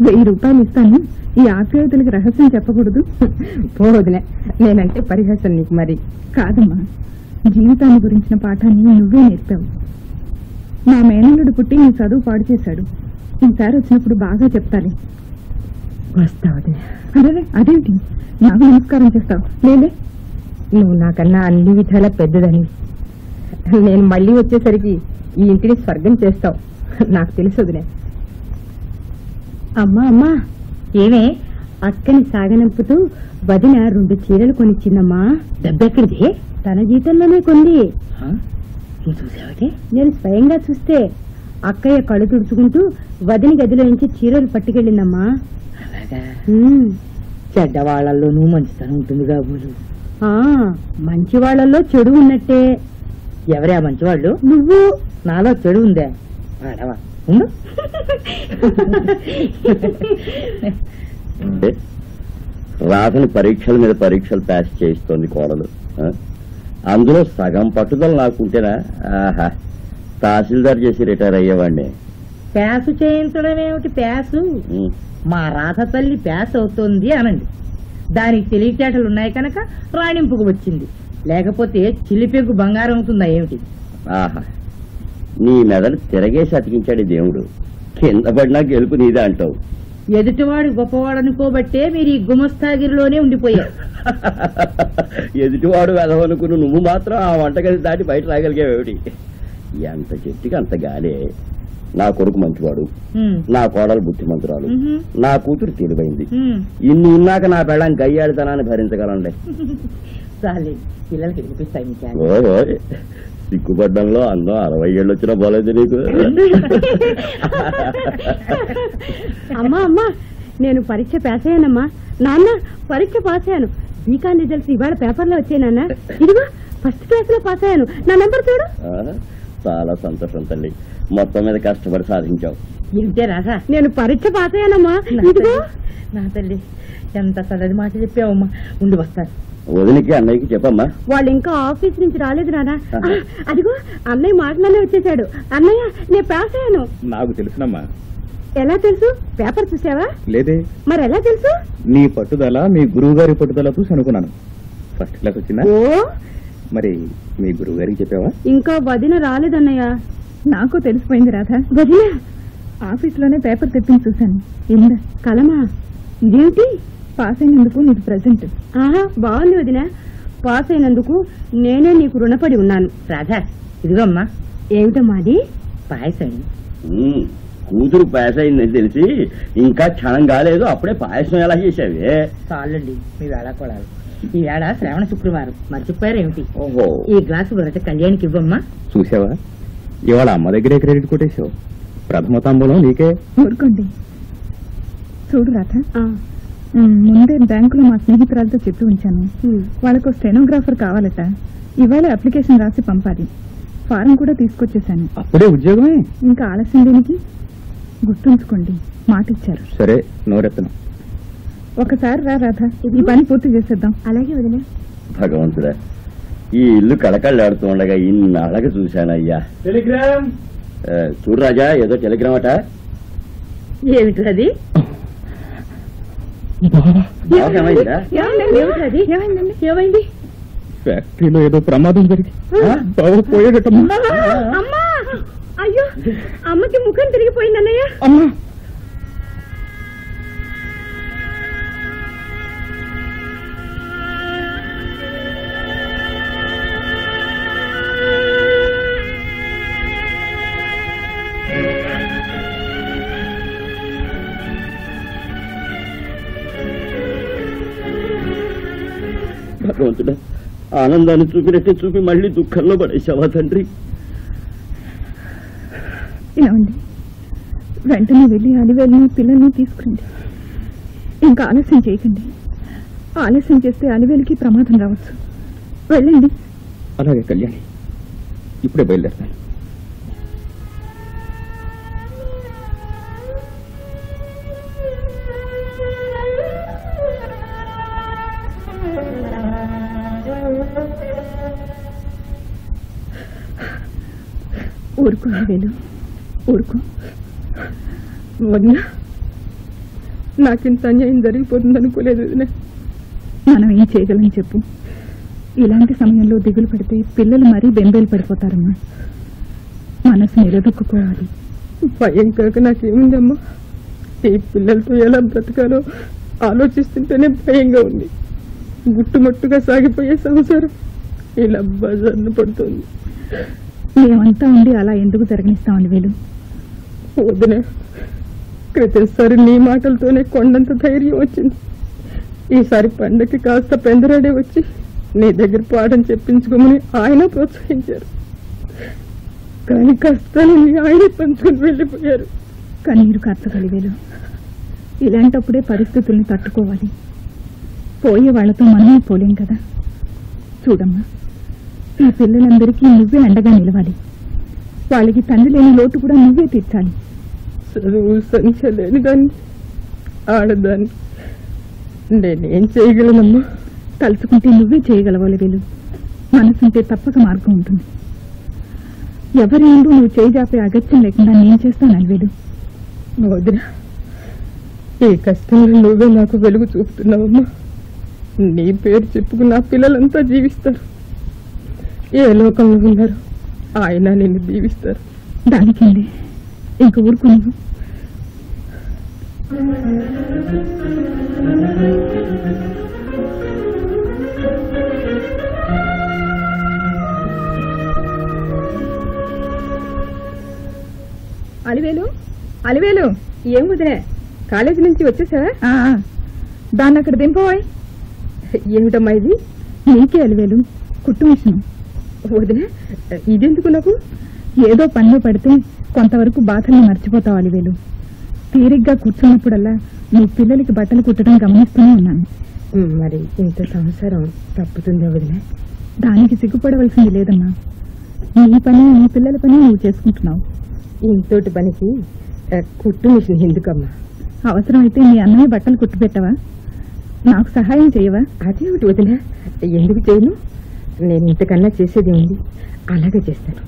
వెయ్యి రూపాయలు ఇస్తాను. ఈ ఆప్యాయతలకు రహస్యం చెప్పకూడదు. పో వదిన నేనంటే పరిహాసం నీకు మరి. కాదమ్మా. జీవితాన్ని గురించిన పాఠాన్ని నువ్వే నేర్పావు. మా మేనల్లుడు పుట్టి నీ చదువు పాడు చేశాడు. ఈసారి వచ్చినప్పుడు బాగా చెప్తాను వస్తా వదిన అరే అదేంటి? నాకు నమస్కారం చేస్తావు. లేలే నువ్వు నాకన్నా అన్ని విధాల పెద్దదని. నేను మళ్ళీ వచ్చేసరికి ఈ ఇంటిని స్వర్గం చేస్తావు. నాకు తెలుసు వదిలే అమ్మా అమ్మా. ఏమే? అక్కని సాగనంపుతూ వదిన రెండు చీరలు కొనిచ్చిందమ్మా. డబ్బెక్కడిది తన జీతంలోనే కొంది. నేను స్వయంగా చూస్తే అక్కయ్య కళ్ళు తుడుచుకుంటూ వదిన గదిలో నుంచి చీరలు పట్టుకెళ్ళిందమ్మా. ఉమ్. చెడ్డవాళ్ళలోనూ మంచితనం ఉంటుంది కాబోలు ఆ మంచి వాళ్ళల్లో చెడు ఉన్నట్టే. ఎవరే మంచివాళ్ళు? నువ్వు. నాలో చెడు ఉందే. వాడవా అంటే రాధని పరీక్షల మీద పరీక్షలు పాస్ చేయిస్తోంది కోడలు. ఆ? అందులో సగం పట్టుదల నాకుంటేనా? ఆహా. తహసీల్దార్ చేసి రిటైర్ అయ్యేవాడిని. ప్యాసు చేయించడం ఏమిటి ప్యాసు. మా రాధ తల్లి ప్యాస్ అవుతోంది అనండి దానికి తెలివితేటలు ఉన్నాయి కనుక రాణింపుకు వచ్చింది. లేకపోతే చిల్లిపెగ్గు బంగారం అవుతుందా ఏమిటి? ఆహా నీ మెదడు తిరగేసి అతికించాడు దేవుడు. కింద పడినా గెలుపు నీదే అంటావు. ఎదుటివాడు గొప్పవాడు అనుకోబట్టే మీరు ఈ గుమస్తాగిరిలోనే ఉండిపోయారు. ఎదుటివాడు వెదవనుకుని నువ్వు మాత్రం ఆ వంటగది దాటి బయట రాగలిగేవేమిటి ఎంత చెట్టుకి అంత గాలే. నా కొడుకు మంచివాడు. నా కోడలు బుద్ధిమంతురాలు. నా కూతురు తెలివైంది. ఇన్ని ఉన్నాక నా పెళ్ళం గయ్యాడితనాన్ని భరించగలండి. పిల్లలకి వినిపిస్తాయి సిగ్గుపడ్డంలో అందం అరవై ఏళ్ళు వచ్చినా పోలేదు నీకు అమ్మా అమ్మా నేను పరీక్ష పాస్ అయ్యానమ్మా. నాన్న పరీక్ష పాస్ అయ్యాను. బీకాన్ రిజల్ట్స్ ఇవాళ పేపర్లో వచ్చాయి నాన్న. ఇదిగో ఫస్ట్ క్లాస్లో పాస్ అయ్యాను. నా నెంబర్ చూడు. చాలా సంతోషం తల్లి. మొత్తం మీద కష్టపడి సాధించావు. ఇంతే రాధా నేను పరీక్ష పాస్ అయ్యానమ్మా. నా తల్లి, ఎంత చల్లటి మాట చెప్పావమ్మా. ఉండి వస్తాను. వదినికి అన్నయ్యకి చెప్పమ్మా. వాళ్ళు ఇంకా ఆఫీస్ నుంచి రాలేదు నాన్న ఆ, అదిగో అన్నయ్య మాటలోనే వచ్చేసాడు అన్నయ్య నేను పాస్ అయ్యాను. నాకు తెలుసునమ్మా. ఎలా తెలుసు? పేపర్ చూసావా? లేదే. మరి ఎలా తెలుసు? నీ పట్టుదల మీ గురువు గారి పట్టుదల చూసి అనుకున్నాను. ఫస్ట్ క్లాస్ వచ్చిందా? ఓ. మరి మీ గురువు గారికి చెప్పావా? ఇంకా వదిన రాలేదన్నయ్య. నాకు తెలిసిపోయింది రాధా. వదిన! ఆఫీస్లోనే పేపర్ తెప్పించి చూశాను. ఇందా కలమా? ఇదేమిటి? పాస్ అయినందుకు నీకు ప్రజెంట్ ఆహా బాగుంది వదిన. పాస్ అయినందుకు నేనే నీకు రుణపడి ఉన్నాను. రాధా ఇదిగో అమ్మా ఏమిటమ్మా అది? పాయసం. కూతురు పాస్ అయిందని తెలిసి ఇంకా క్షణం కాలేదు అప్పుడే పాయసం ఎలా చేసావే చాలండి మీ వేళాకోళాలు. ఈ వేళ శ్రావణ శుక్రవారం. మర్చిపోయారు ఏమిటి ఓహో. ఈ గ్లాసు వరట కళ్యాణికి ఇవ్వమ్మా. చూసావా? ఇవాళ అమ్మ దగ్గరే క్రెడిట్ కొట్టేశావు. ప్రథమ తాంబూలం నీకే. ఊరుకోండి. చూడు రాధ ముందే బ్యాంకులో మా స్నేహితురాలతో చెప్పి ఉంచాను. వాళ్ళకు స్టెనోగ్రాఫర్ కావాలట. ఇవాళ అప్లికేషన్ రాసి పంపాలి. ఫారం కూడా తీసుకొచ్చేసాను అప్పుడే ఉద్యోగమే? ఇంకా ఆలస్యం దేనికి? గుర్తుంచుకోండి మాట ఇచ్చారు సరే నోరెత్తను. ఒకసారి రా రాధ ఈ పని పూర్తి చేసేద్దాం. అలాగే వదిన. భగవంతుడా. ఈ ఇల్లు కళకళ్ళాడుతూ ఉండగా ఇన్నాళ్ళగా చూశానయ్యా. టెలిగ్రామ్. చూడు రాజా ఏదో టెలిగ్రామ్ అట. ఏమిటి అది? ఏమైంది? ఫ్యాక్టరీలో ఏదో ప్రమాదం జరిగి బావ పోయేటట్టమ్మా అమ్మా! అయ్యో! అమ్మకి ముఖం తిరిగిపోయిందన్నయ్య. అమ్మా! భగవంతుడా ఆనందాన్ని చూపినట్టే చూపి మళ్ళీ దుఃఖంలో పడేసావా తండ్రి? ఏమండి? వెంటనే వెళ్ళి అలివేలిని పిల్లల్ని తీసుకురండి. ఇంకా ఆలస్యం చేయకండి. ఆలస్యం చేస్తే అలివేలికి ప్రమాదం రావచ్చు. వెళ్ళండి. అలాగే కళ్యాణి. ఇప్పుడే బయలుదేరతాను. అలివేలు ఊరుకో. వదినా నాకింత అన్యాయం జరిగిపోతుంది అనుకోలేదు వదినా. మనం ఏం చేయగలం చెప్పు. ఇలాంటి సమయంలో దిగులు పడితే పిల్లలు మరీ బెంబేలు పడిపోతారమ్మా. మనసు నిలదొక్కుకోవాలి. భయం కాక నాకేముందమ్మా? ఈ పిల్లలతో ఎలా బ్రతకాలో ఆలోచిస్తుంటేనే భయంగా ఉంది. గుట్టుమట్టుగా సాగిపోయే సంసారం ఇలా బజార్ను పడుతుంది. మేమంతా ఉండి అలా ఎందుకు జరగనిస్తాం అలివేలు వదిన క్రితంసారి నీ మాటలతోనే కొండంత ధైర్యం వచ్చింది. ఈసారి పండగకి కాస్త పెందరాడే వచ్చి నీ దగ్గర పాఠం చెప్పించుకోమని ఆయన ప్రోత్సహించారు. కానీ కష్టాలు ఆయన పంచుకొని వెళ్ళిపోయారు. కన్నీరు కార్చగలివేలు ఇలాంటప్పుడే పరిస్థితుల్ని తట్టుకోవాలి. పోయే వాళ్ళతో మనమే పోలేం కదా? చూడమ్మా. ఈ పిల్లలందరికీ నువ్వే అండగా నిలవాలి. వాళ్ళకి తండ్రి లేని లోటు కూడా నువ్వే తీర్చాలి. చదువు సంఖ్య లేని దాన్ని ఆడదాన్ని. నేనేం చేయగలనమ్మా? తలుచుకుంటే నువ్వే చేయగలవాలి వెలు మనసుంటే తప్పక మార్గం ఉంటుంది. ఎవరి ముందు నువ్వు చేయి జాపే అగత్యం లేకుండా నేను చేస్తాను అల్వేలు వదిన ఈ కష్టంలో నువ్వే నాకు వెలుగు చూపుతున్నావమ్మా. నీ పేరు చెప్పుకున్న పిల్లలంతా జీవిస్తారు. ఏ లోకంలో ఉన్నారు? ఆయన నిన్ను దీవిస్తారు. దానికేంది ఇంక ఊరుకు నువ్వు అలివేలు అలివేలు ఏం వదిలే కాలేజీ నుంచి వచ్చేసావా? ఆ. దాన్ని అక్కడ దింపవాయి. ఏమిటమ్మా ఇది? నీకే అలివేలు కుట్టు మిషన్. వదిలే ఇదెందుకు నాకు ఏదో పనిలో పడితే కొంతవరకు బాధల్ని మర్చిపోతావు అలివేలు. తీరిగ్గా కూర్చున్నప్పుడల్లా నీ పిల్లలకి బట్టలు కుట్టడం గమనిస్తూనే ఉన్నాను. మరి ఇంత సంసారం తప్పుతుందా వదిలే దానికి సిగ్గుపడవలసింది లేదమ్మా. నీ పని నీ పిల్లల పని నువ్వు చేసుకుంటున్నావు. ఇంతోటి పనికి కుట్టు మిషన్ ఎందుకమ్మా? అవసరమైతే నీ అన్నయ్య బట్టలు కుట్టు పెట్టవా నాకు సహాయం చేయవా? అదేమిటి వదిలే ఎందుకు చేయను? నేను ఇంతకన్నా చేసేది ఉంది అలాగే చేస్తాను.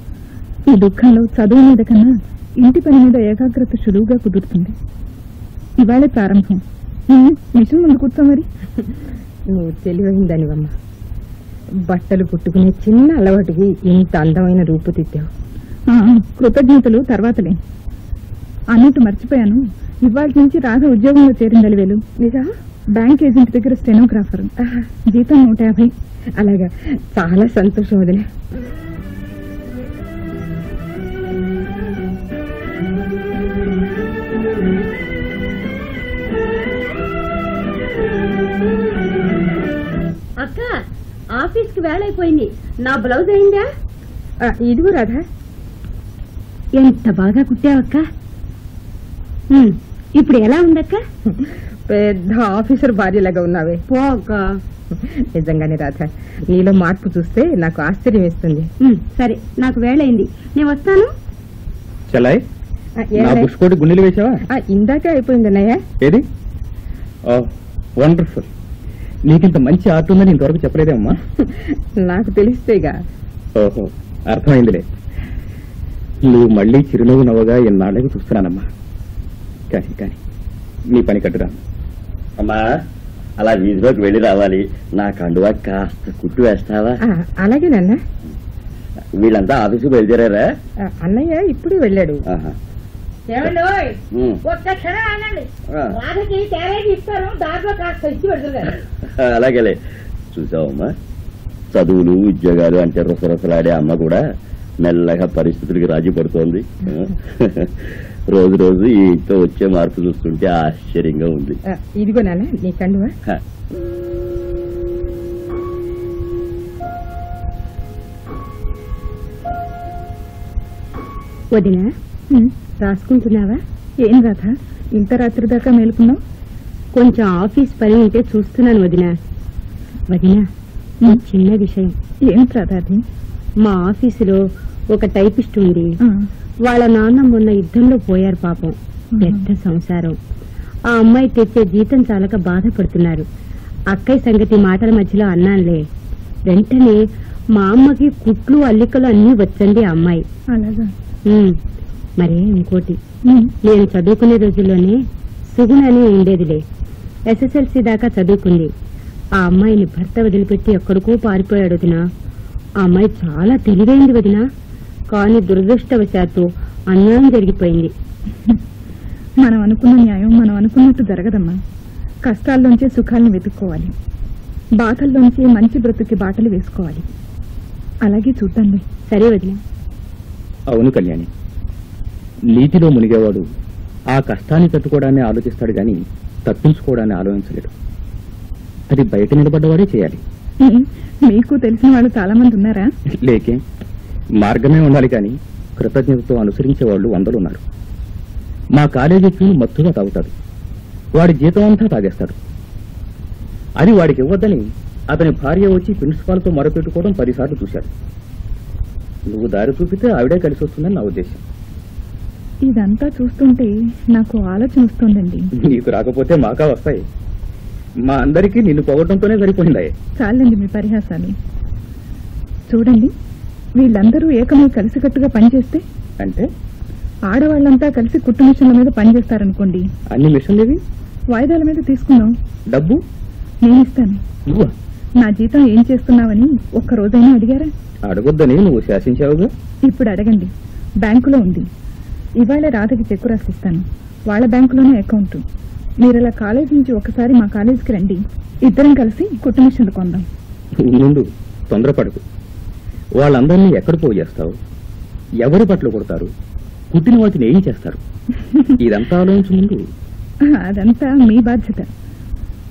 ఈ దుఃఖంలో చదువు మీద కన్నా ఇంటి పని మీద ఏకాగ్రత సులువుగా కుదురుతుంది. ఇవాళే ప్రారంభం. మిషన్ ముందు కూర్చో మరి. నువ్వు తెలివైన దానివమ్మా. బట్టలు కుట్టుకునే చిన్న అలవాటుకి ఇంత అందమైన రూపుదిద్దావు కృతజ్ఞతలు తర్వాతలే. అన్నట్టు మర్చిపోయాను. ఇవాళ నుంచి రాధ ఉద్యోగంలో చేరింది వేలు నిజా? బ్యాంక్ ఏజెంట్ దగ్గర స్టెనోగ్రాఫర్ జీతం నూట యాభై. అలాగా. చాలా సంతోషం వదిలే. అక్క ఆఫీస్కి వేళ అయిపోయింది నా బ్లౌజ్ అయిందా? ఇదిగో రాధా. ఎంత బాగా కుట్టావక్క? ఇప్పుడు ఎలా ఉందక్క? పెద్ద ఆఫీసర్ భార్యలాగా ఉన్నావే. పో అక్క. నిజంగానే రాధా నీలో మార్పు చూస్తే నాకు ఆశ్చర్యం వేస్తుంది. ఉమ్, సరే నాకు వేళ అయింది నేను వస్తాను? గుండెలు వేసావా? ఆ, ఇందాకే అయిపోయింది అన్నయ్య. ఏది? Oh wonderful. నీకింత మంచి ఆర్ట్ ఉందని ఇంతవరకు చెప్పలేదే అమ్మా. నాకు తెలిస్తేగా. ఓహో అర్థమైందిలే. నువ్వు మళ్ళీ చిరునవ్వు నవ్వగా ఎన్నాళ్ళకి చూస్తున్నానమ్మా. కానీ కానీ నీ పని కట్టురా. అమ్మా అలా వీధిలోకి వెళ్ళి రావాలి. నా కండువా కాస్త కుట్టు వేస్తావా? అలాగే నాన్న. వీళ్ళంతా ఆఫీసుకు బయలుదేరారా? అన్నయ్య ఇప్పుడు వెళ్ళాడు. అలాగేలే. చూసావమ్మా చదువులు ఉద్యోగాలు అంటే రుసరుసలాడే అమ్మ కూడా మెల్లగా పరిస్థితులకి రాజీ పడుతోంది. రోజు రోజు ఈ ఇంట్లో వచ్చే మార్పు చూస్తుంటే ఆశ్చర్యంగా ఉంది. ఇదిగో నాన్న నీ కండువా. వదిన రాసుకుంటున్నావా? ఏం రాధ? ఇంత రాత్రి దాకా మేలుకున్నావు? కొంచెం ఆఫీస్ పని ఉంటే చూస్తున్నాను వదిన. వదిన చిన్న విషయం. ఏం రాధ మా ఆఫీసులో ఒక టైపిస్ట్ ఉంది. వాళ్ళ నాన్న మొన్న యుద్ధంలో పోయారు పాపం. పెద్ద సంసారం. ఆ అమ్మాయి తెచ్చే జీతం చాలక బాధపడుతున్నారు. అక్కయ్య సంగతి మాటల మధ్యలో అన్నానులే. వెంటనే మా అమ్మకి కుట్లు అల్లికలు అన్నీ వచ్చండి ఆ అమ్మాయి. మరే ఇంకోటి. నేను చదువుకునే రోజుల్లోనే సుగుణ అని ఉండేదిలే. ఎస్ఎస్ఎల్సి దాకా చదువుకుంది. ఆ అమ్మాయిని భర్త వదిలిపెట్టి ఎక్కడికో పారిపోయాడు వదినా. ఆ అమ్మాయి చాలా తెలివైంది వదినా. కానీ దురదృష్టవశాత్తు అన్యాయం జరిగిపోయింది. మనం అనుకున్న న్యాయం మనం అనుకున్నట్టు జరగదమ్మా. కష్టాల్లోంచి సుఖాలను వెతుక్కోవాలి. బాధల్లోంచి మంచి బ్రతుకి బాటలు వేసుకోవాలి. అలాగే చూద్దాంలే. సరే వదినా అవును కళ్యాణి. నీటిలో మునిగేవాడు ఆ కష్టాన్ని తట్టుకోవడాన్ని ఆలోచిస్తాడు గాని తప్పించుకోవడాన్ని ఆలోచించలేడు. అది బయట నిలబడ్డవాడే చేయాలి. మీకు తెలిసిన వాళ్ళు చాలా మంది ఉన్నారా? లేకే. మార్గమే ఉండాలి కానీ కృతజ్ఞతతో అనుసరించే వాళ్ళు వందలు ఉన్నారు మా కాలేజీ ప్యూన్ మత్తుగా తాగుతాడు. వాడి జీతం అంతా తాగేస్తాడు. అది వాడికి ఇవ్వద్దని అతని భార్య వచ్చి ప్రిన్సిపాల్తో మొరపెట్టుకోవడం పదిసార్లు చూశాడు. నువ్వు దారి చూపితే ఆవిడే కలిసి వస్తుందని నా ఉద్దేశం. ఇదంతా చూస్తుంటే నాకు ఆలోచన వస్తుందండి. నీకు రాకపోతే మాకా వస్తాయి. మా అందరికీ నిన్ను పొగటంతోనే సరిపోయిందాయి. చాలండి మీ పరిహాసాలు చూడండి. వీళ్ళందరూ ఏకమై కలిసికట్టుగా పనిచేస్తే? అంటే? ఆడవాళ్ళంతా కలిసి కుట్టు మిషన్ల మీద పనిచేస్తారనుకోండి. అన్ని మిషన్లు ఇవి? వాయిదాల మీద తీసుకుందాం. డబ్బు? నేను ఇస్తాను. నువ్వా? నా జీతం ఏం చేస్తున్నావని ఒక్క రోజైనా అడిగారా? అడగొద్దని నువ్వు శాసించావుగా? ఇప్పుడు అడగండి. బ్యాంకులో ఉంది. ఇవాళ రాధకి చెక్కు రాసిస్తాను. వాళ్ళ బ్యాంకులోనే అకౌంట్. మీరు అలా కాలేజ్ నుంచి ఒకసారి మా కాలేజీకి రండి. ఇద్దరం కలిసి కుట్టు మిషన్లు కొందాం. ముందు తొందరపడకు. వాళ్ళందరినీ ఎక్కడ పోగు చేస్తావు? ఎవరి బట్టలు కొడతారు? కుట్టిన వాటిని ఏం చేస్తారు? ఇదంతా ఆలోచించు ముందు. అదంతా మీ బాధ్యత.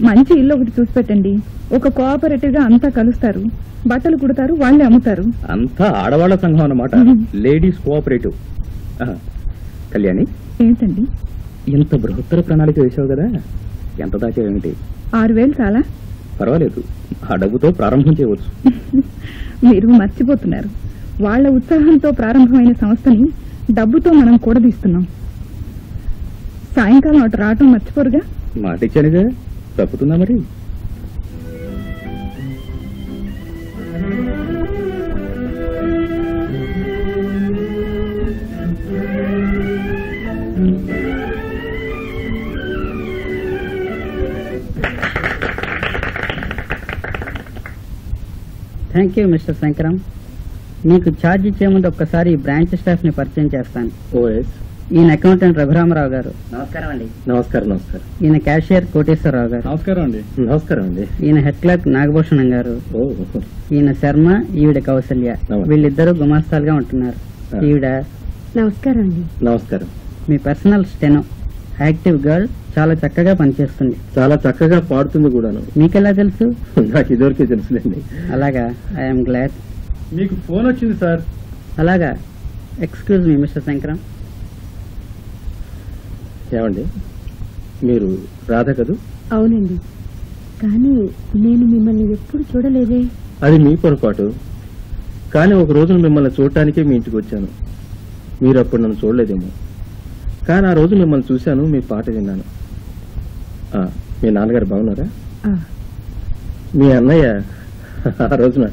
మంచి ఇల్లు ఒకటి చూసి పెట్టండి. ఒక కోఆపరేటివ్గా అంతా కలుస్తారు. బట్టలు కుడతారు వాళ్ళే అమ్ముతారు. అంతా ఆడవాళ్ళ సంఘం అన్నమాట. Ladies cooperative. కళ్యాణి? ఏంటండి? ఇంత బృహత్తర ప్రణాళిక వేశావు కదా. ఎంత దాచావేమిటి? ఆరు వేలు చాలా. పర్వాలేదు ఆ డబ్బుతో ప్రారంభం చేయవచ్చు. మీరు మర్చిపోతున్నారు. వాళ్ళ ఉత్సాహంతో ప్రారంభమైన సంస్థని డబ్బుతో మనం కూడదీస్తున్నాం. సాయంకాలం అటు రావటం మర్చిపోరుగా? మాట ఇచ్చానుగా తప్పుతుందా మరి? థ్యాంక్ యూ మిస్టర్ శంకరం మీకు ఛార్జ్ ఇచ్చే ముందు ఒక్కసారి ఈ బ్రాంచ్ స్టాఫ్ని పరిచయం చేస్తాను. ఓఎస్ ఈయన అకౌంటెంట్ రఘురామరావు గారు. నమస్కారం అండి. నమస్కారం నమస్కారం. ఈయన క్యాషియర్ కోటేశ్వరరావు గారు. నమస్కారం అండి. నమస్కారం అండి. ఈయన హెడ్ క్లర్క్ నాగభూషణం గారు. ఓ. ఈయన శర్మ ఈవిడ కౌసల్య. వీళ్ళిద్దరూ గుమాస్తాలుగా ఉంటున్నారు. ఈవిడ నమస్కారం అండి. నమస్కారం. మీ పర్సనల్ స్టెనో యాక్టివ్ గర్ల్ చాలా చక్కగా పనిచేస్తుంది. చాలా చక్కగా పాడుతుంది కూడాను. మీకెలా తెలుసు? నాకు ఇదివరకే తెలుసులేండి. అలాగా ఐఎమ్ గ్లాడ్ మీకు ఫోన్ వచ్చింది సార్. అలాగా ఎక్స్క్యూజ్ మీ మిస్టర్ శంకరం ఏమండి? మీరు రాధ కదూ? అవునండి. కానీ నేను మిమ్మల్ని ఎప్పుడు చూడలేదే. అది మీ పొరపాటు. కానీ ఒక రోజున మిమ్మల్ని చూడటానికే మీ ఇంటికి వచ్చాను. మీరు అప్పుడు నన్ను చూడలేదేమో. కానీ ఆ రోజు మిమ్మల్ని చూశాను మీ పాట విన్నాను. మీ నాన్నగారు బాగున్నారా? మీ అన్నయ్య ఆ రోజున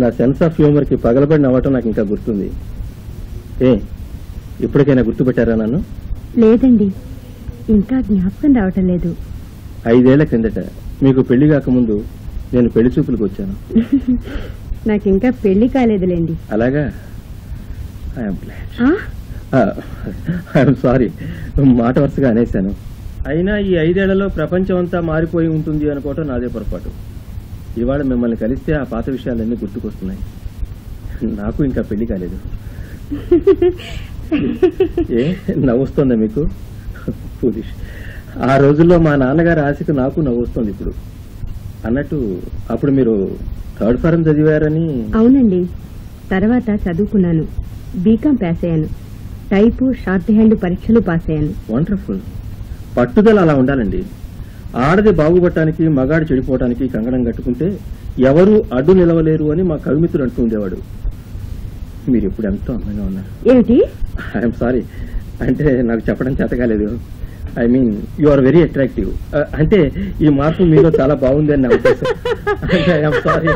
నా సెన్స్ ఆఫ్ హ్యూమర్కి పగలబడి నవ్వటం నాకు ఇంకా గుర్తుంది. ఏ ఇప్పటికైనా గుర్తుపెట్టారా నన్ను? లేదండి. ఇంకా జ్ఞాపకం రావటం లేదు. ఐదేళ్ళ క్రిందట మీకు పెళ్ళి కాకముందు నేను పెళ్ళి చూపులకు వచ్చాను. నాకు ఇంకా పెళ్ళి కాలేదులేండి. అలాగా? ఐఎమ్ సారీ మాట వరుసగా అనేశాను. అయినా ఈ ఐదేళ్ళలో ప్రపంచం అంతా మారిపోయి ఉంటుంది అనుకోవటం నాదే పొరపాటు. ఇవాళ మిమ్మల్ని కలిస్తే ఆ పాత విషయాలన్నీ గుర్తుకొస్తున్నాయి. నాకు ఇంకా పెళ్ళి కాలేదు. ఏ? నవ్వుస్తుందా మీకు? ఆ రోజుల్లో మా నాన్నగారి ఆశకు నాకు నవ్వుస్తుంది ఇప్పుడు. అన్నట్టు అప్పుడు మీరు థర్డ్ ఫారం చదివారని అవునండి. తర్వాత చదువుకున్నాను. బీకాం పాస్ అయ్యాను. టైపు షార్ట్ హ్యాండ్ పరీక్షలు పాస్ అయ్యాను. వండర్ఫుల్. పట్టుదల అలా ఉండాలండి. ఆడది బాగుపడటానికి మగాడు చెడిపోవటానికి కంగణం కట్టుకుంటే ఎవరు అడ్డు నిలవలేరు అని మా కవిమిత్రుడు అంటూ ఉండేవాడు. మీరు ఎప్పుడు ఎంతో అందంగా ఉన్నారు. ఏమిటి? I'm sorry. అంటే నాకు చెప్పడం చేత కాలేదు I mean you are very attractive. అంటే ఈ మార్పు మీలో చాలా బాగుంది అని నా ఉద్దేశం. I'm sorry.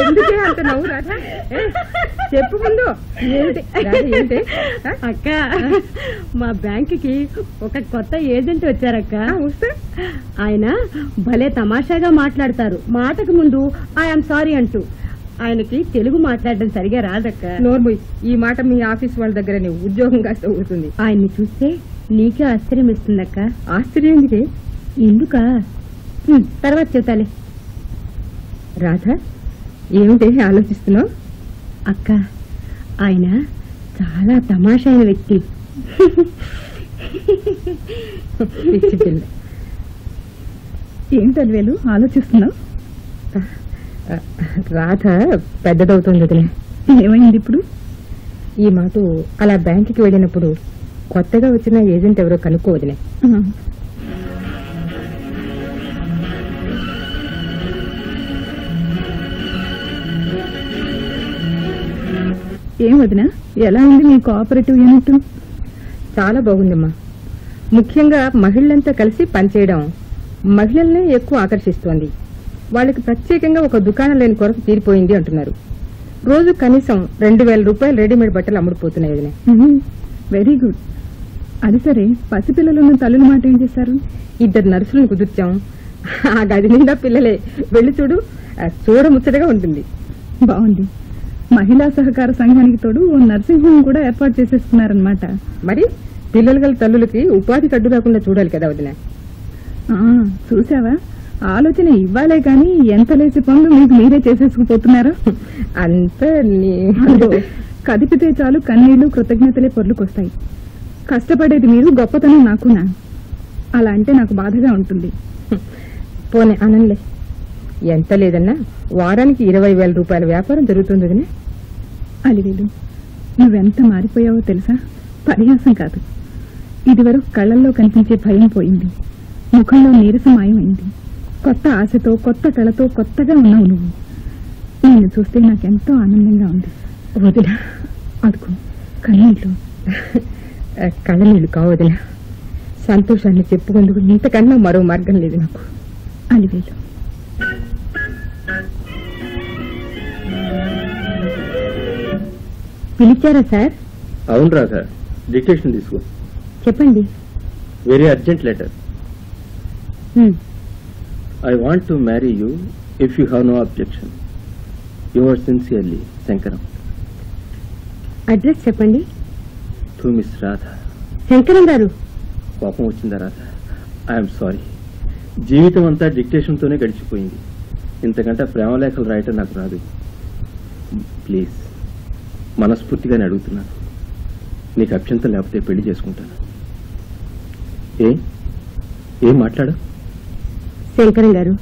ఎందుకే అంత నవ్వు ఏ, చెప్పు ముందు. ఆ? అక్క మా బ్యాంకుకి ఒక కొత్త ఏజెంట్ వచ్చారక్క. వస్తే? ఆయన భలే తమాషాగా మాట్లాడతారు. మాటకు ముందు ఐఎమ్ సారీ అంటూ. ఆయనకి తెలుగు మాట్లాడడం సరిగా రాదక్క. నోర్ముయ్ ఈ మాట మీ ఆఫీస్ వాళ్ళ దగ్గర నీ ఉద్యోగం కాస్త ఊరుతుంది. ఆయన్ని చూస్తే నీకే ఆశ్చర్యం ఇస్తుందక్క ఆశ్చర్యం ఎందుకే? తర్వాత చెబుతాలే రాధా ఏమిటి ఆలోచిస్తున్నావు? అక్క ఆయన చాలా తమాషా అయిన వ్యక్తి ఏంటి అదివేలు ఆలోచిస్తున్నావు? రాధ పెద్దదవుతుంది వదిలే. ఏమైంది ఇప్పుడు? ఈ మాట అలా బ్యాంకుకి వెళ్ళినప్పుడు కొత్తగా వచ్చిన ఏజెంట్ ఎవరో కనుక్కో ఏం వదినా? ఎలా ఉంది మీ కోఆపరేటివ్ యూనిట్ చాలా బాగుందమ్మా. ముఖ్యంగా మహిళలంతా కలిసి పనిచేయడం మహిళల్నే ఎక్కువ ఆకర్షిస్తోంది. వాళ్ళకి ప్రత్యేకంగా ఒక దుకాణం లేని కొరకు తీరిపోయింది అంటున్నారు. రోజు కనీసం రెండు వేల రూపాయలు రెడీమేడ్ బట్టలు అమ్ముడుపోతున్నాయి వెరీ గుడ్ అది సరే పసిపిల్లలున్న తల్లుల మాట ఏం చేశారు ఇద్దరు నర్సులను కుదుర్చాం. ఆ గది నిండా పిల్లలే. వెళ్ళి చూడు ఆ, చూడ ముచ్చటగా ఉంటుంది. బాగుంది. మహిళా సహకార సంఘానికి తోడు ఓ నర్సింగ్ హోమ్ కూడా ఏర్పాటు చేసేసుకున్నారనమాట మరి పిల్లలు గల తల్లులకి ఉపాధి కడ్డు రాకుండా చూడాలి కదా వదిలే చూసావా ఆలోచన ఇవ్వాలే కానీ ఎంత లేసి పనులు మీకు మీరే చేసేసుకుపోతున్నారో? అంత కదిపితే చాలు కన్నీళ్ళు కృతజ్ఞతలే పొర్లుకొస్తాయి. కష్టపడేది మీరు గొప్పతనం నాకునా? అలా అంటే నాకు బాధగా ఉంటుంది. పోనీ అనంలే. ఎంత లేదన్నా వారానికి ఇరవై వేల రూపాయల వ్యాపారం జరుగుతుంది వదినే అలివేలు నువ్వెంత మారిపోయావో తెలుసా? పరిహాసం కాదు. ఇదివరకు కళ్ళల్లో కనిపించే భయం పోయింది. ముఖంలో నీరసం మాయమైంది. కొత్త ఆశతో కొత్త కళతో కొత్తగా ఉన్నావు నువ్వు. నిన్ను చూస్తే నాకెంతో ఆనందంగా ఉంది. వదిలా అదుకు. కన్నీళ్ళు కళ్ళనీళ్ళు కావదిలా సంతోషాన్ని చెప్పుకుందుకు ఇంతకన్నా మరో మార్గం లేదు నాకు. అలివేలు పిలిచారా సార్? అవును రాధా డిక్టేషన్ తీసుకో. చెప్పండి. Very urgent letter. I want to marry you if you have no objection your sincerely Shankaram address చెప్పండి. To miss Radha Shankaram garu. కోపం వచ్చిందా రాధా? ఐఎమ్ సారీ జీవితం అంతా డిక్టేషన్తోనే గడిచిపోయింది. ఇంతకంటే ప్రేమలేఖలు రాయటం నాకు రాదు. ప్లీజ్ మనస్ఫూర్తిగానే అడుగుతున్నాను. నీకు అభ్యంతరం లేకపోతే పెళ్ళి చేసుకుంటాను. ఏ? ఏం మాట్లాడు? శంకరం గారు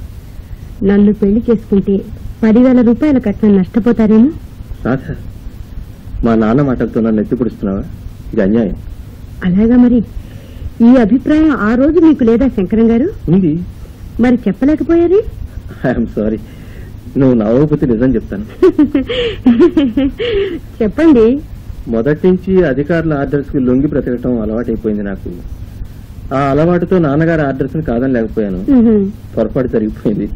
నన్ను పెళ్ళి చేసుకుంటే పదివేల రూపాయల కట్నం నష్టపోతారేమో? రాధా మా నాన్న మాటలతో నన్ను ఎత్తిపడుస్తున్నావా? ఇది అన్యాయం. అలాగా మరి. ఈ అభిప్రాయం ఆ రోజు మీకు లేదా శంకరం గారు? ఉంది. మరి చెప్పలేకపోయారు? I'm sorry. నువ్వు నవ్వకపోతే నిజం చెప్తాను. చెప్పండి. మొదటి నుంచి అధికారుల ఆర్డర్స్కి లొంగి బ్రతకటం అలవాటైపోయింది నాకు. ఆ అలవాటుతో నాన్నగారి ఆర్డర్స్ని కాదని లేకపోయాను. పొరపాటు జరిగిపోయింది.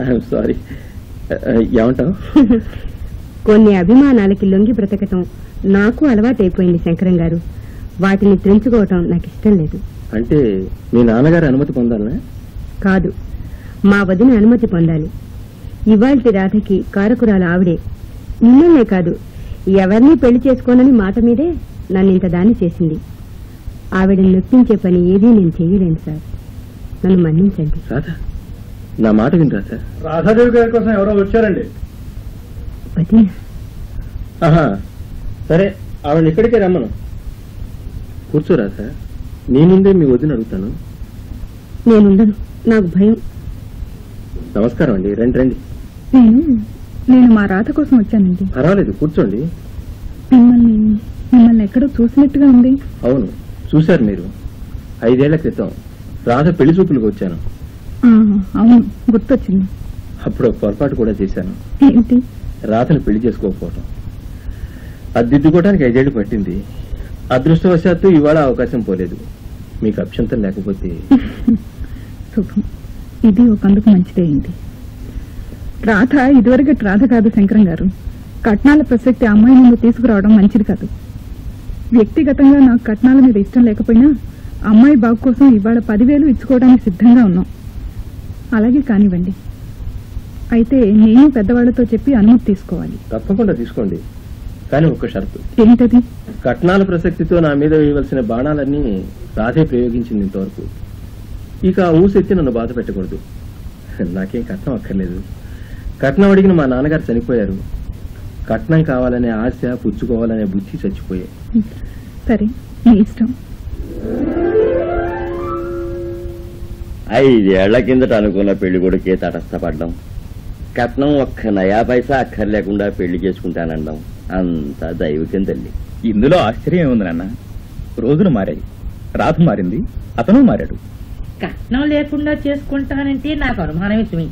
I'm sorry. ఏమంటావు? కొన్ని అభిమానాలకి లొంగి బ్రతకటం నాకు అలవాటైపోయింది శంకరం గారు. వాటిని తెంచుకోవటం నాకు ఇష్టం లేదు. అంటే మీ నాన్నగారి అనుమతి పొందాలనే? కాదు. మా వదిన అనుమతి పొందాలి. ఇవాల్టి రాధకి కారకురాలు ఆవిడే. మిమ్మల్నే కాదు ఎవరిని పెళ్ళి చేసుకోనని మాట మీదే నన్ను ఇంత దాన్ని చేసింది. ఆవిడని నొప్పించే పని ఏదీ నేను చెయ్యలేను సార్. నన్ను మన్నించండి. రాధా నా మాట విని రాధా. రాధాదేవి గారి కోసం ఎవరో వచ్చారండి. సరే ఆవిడ ఇక్కడికే రమ్మను. కూర్చో రాధా నీ నుండే మీ వదిన అడుగుతాను. నేనుండను నాకు భయం. నమస్కారం అండి రండి రండి. నేను నేను మా రాత కోసం వచ్చానండి. పర్వాలేదు కూర్చోండి. మిమ్మల్ని మిమ్మల్ని ఎక్కడో చూసినట్టుగా ఉంది. అవును చూశారు మీరు. ఐదేళ్ళ క్రితం రాధ పెళ్ళి చూపులకు వచ్చాను. అవును గుర్తొచ్చింది. అప్పుడు ఒక పొరపాటు కూడా చేశాను. ఏంటి? రాధను పెళ్ళి చేసుకోకపోవటం. అది దిద్దుకోవడానికి ఐదేళ్ళు పట్టింది. అదృష్టవశాత్తు ఇవాళ అవకాశం పోలేదు. మీకు అభ్యంతరం లేకపోతే శుభం ఇది ఒకందుకు మంచిదే అయింది రాధ ఇదివరకు రాధ కాదు శంకరం గారు. కట్నాల ప్రసక్తి అమ్మాయి ముందు తీసుకురావడం మంచిది కాదు. వ్యక్తిగతంగా నాకు కట్నాల మీద ఇష్టం లేకపోయినా అమ్మాయి బాగు కోసం ఇవాళ పదివేలు ఇచ్చుకోవడానికి సిద్ధంగా ఉన్నాం. అలాగే కానివ్వండి. అయితే నేను పెద్దవాళ్ళతో చెప్పి అనుమతి తీసుకోవాలి. తప్పకుండా తీసుకోండి. కానీ ఒక్క షరతు. ఏంటది కట్నాల ప్రసక్తితో నా మీద వేయవలసిన బాణాలన్నీ రాధే ప్రయోగించింది ఇంతవరకు. ఇక ఊసెత్తి నన్ను బాధ పెట్టకూడదు. నాకేం కట్నం అక్కర్లేదు. కట్నం అడిగిన మా నాన్నగారు చనిపోయారు. కట్నం కావాలనే ఆశ పుచ్చుకోవాలనే బుద్ధి చచ్చిపోయాయి. సరే మీ ఇష్టం. ఐదేళ్ళ కిందట అనుకున్న పెళ్ళి కొడుకే తటస్థపడ్డం. కట్నం ఒక్క నయా పైసా అక్కర్లేకుండా పెళ్ళి చేసుకుంటానండం అంతా దైవకం తల్లి. ఇందులో ఆశ్చర్యం ఏముంది నాన్న? రోజులు మారాయి. రాధ మారింది అతను మారాడు. కట్నం లేకుండా చేసుకుంటానంటే నాకు అనుమానమే సుమి.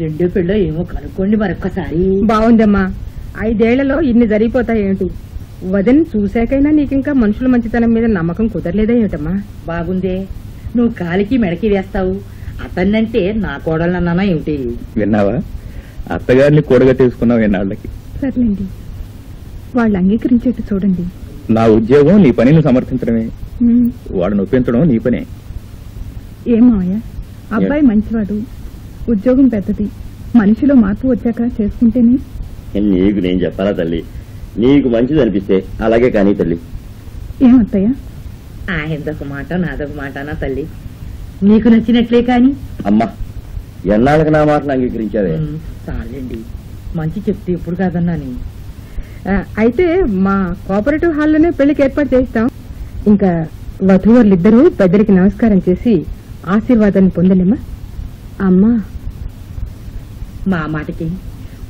రెండో పెళ్ళో ఏమో కనుక్కోండి మరొక్కసారి. బాగుందమ్మా ఐదేళ్ళలో ఇన్ని జరిగిపోతాయి ఏమిటి వదిన చూశాకైనా నీకింకా మనుషుల మంచితనం మీద నమ్మకం కుదరలేదా ఏమిటమ్మా బాగుందే. నువ్వు కాలికి మెడకి వేస్తావు. అతన్నంటే నా కోడలన్నానా ఏమిటి? విన్నావా? అత్తగారిని కూడగట్టేసుకున్నావు ఎన్నాళ్ళకి సర్లేండి. వాళ్ళు అంగీకరించేట్టు చూడండి. నా ఉద్యోగం నీ పనిని సమర్థించడమే. వాడు నొప్పించడం నీ పనే. ఏం మావయ్య? అబ్బాయి మంచివాడు. ఉద్యోగం పెద్దది. మనిషిలో మార్పు వచ్చాక చేసుకుంటేనే. నీకు నేను చెప్పాలా తల్లి? నీకు మంచిది అనిపిస్తే అలాగే కానీ తల్లి. ఏమత్తయ్య? ఆయనదొక మాట నాదొక మాటనా తల్లి? నీకు నచ్చినట్లే కాని. అమ్మా ఎన్నాళ్ళకి నా మాటను అంగీకరించావే? చాలండి. మంచి చెప్తే ఎప్పుడు కాదన్నాని అయితే మా కోఆపరేటివ్ హాల్లోనే పెళ్ళికి ఏర్పాటు చేయిస్తాం. ఇంకా వధువులిద్దరూ పెద్దరికి నమస్కారం చేసి ఆశీర్వాదాన్ని పొందలేమా? అమ్మా. మా మాటకి.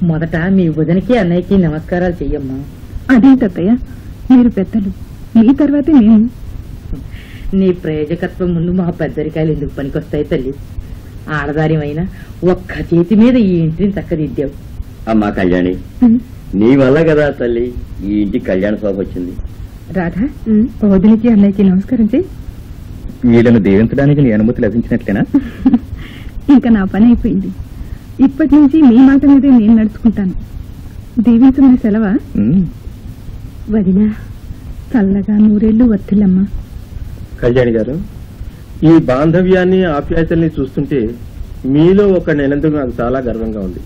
మొదట మీ వదినకి అన్నయ్యకి నమస్కారాలు చెయ్యమ్మా. అదేంటత్తయ్య? మీరు పెద్దలు. మీ తర్వాతే మేము. నీ ప్రయోజకత్వం ముందు మా పెద్దరికాయలు ఎందుకు పనికొస్తాయి తల్లి? ఆడదారిమైనా ఒక్క చేతి మీద ఈ ఇంటిని చక్కదిద్దావు. అమ్మా కళ్యాణి నీ వల్ల కదా తల్లి ఈ ఇంటికి కళ్యాణ శోభ వచ్చింది. రాధా ఉమ్, వదినికి అన్నయ్యకి నమస్కారం చేయి వీళ్ళను దీవించడానికి నీ అనుమతి లభించినట్లేనా? ఇంకా నా పని అయిపోయింది. ఇప్పటి నుంచి మీ మాట మీదే నేను నడుచుకుంటాను. దీవించమని సెలవా? వదినా చల్లగా నూరేళ్ళు వర్తిల్లమ్మా కళ్యాణి గారు ఈ బాంధవ్యాన్ని ఆప్యాయతల్ని చూస్తుంటే మీలో ఒక నేనందుకు నాకు చాలా గర్వంగా ఉంది.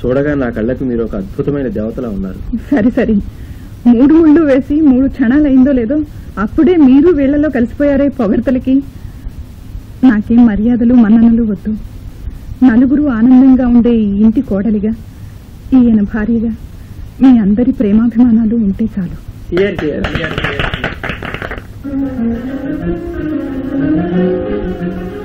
చూడగా నా కళ్ళకు మీరు ఒక అద్భుతమైన దేవతలా ఉన్నారు. సరే సరే. మూడు ముళ్ళు వేసి మూడు క్షణాలు అయిందో లేదో అప్పుడే మీరు వీళ్ళలో కలిసిపోయారే పొగడ్తలకి. నాకేం మర్యాదలు మన్ననలు వద్దు. నలుగురు ఆనందంగా ఉండే ఈ ఇంటి కోడలిగా ఈయన భార్యగా మీ అందరి ప్రేమాభిమానాలు ఉంటే చాలు Thank you.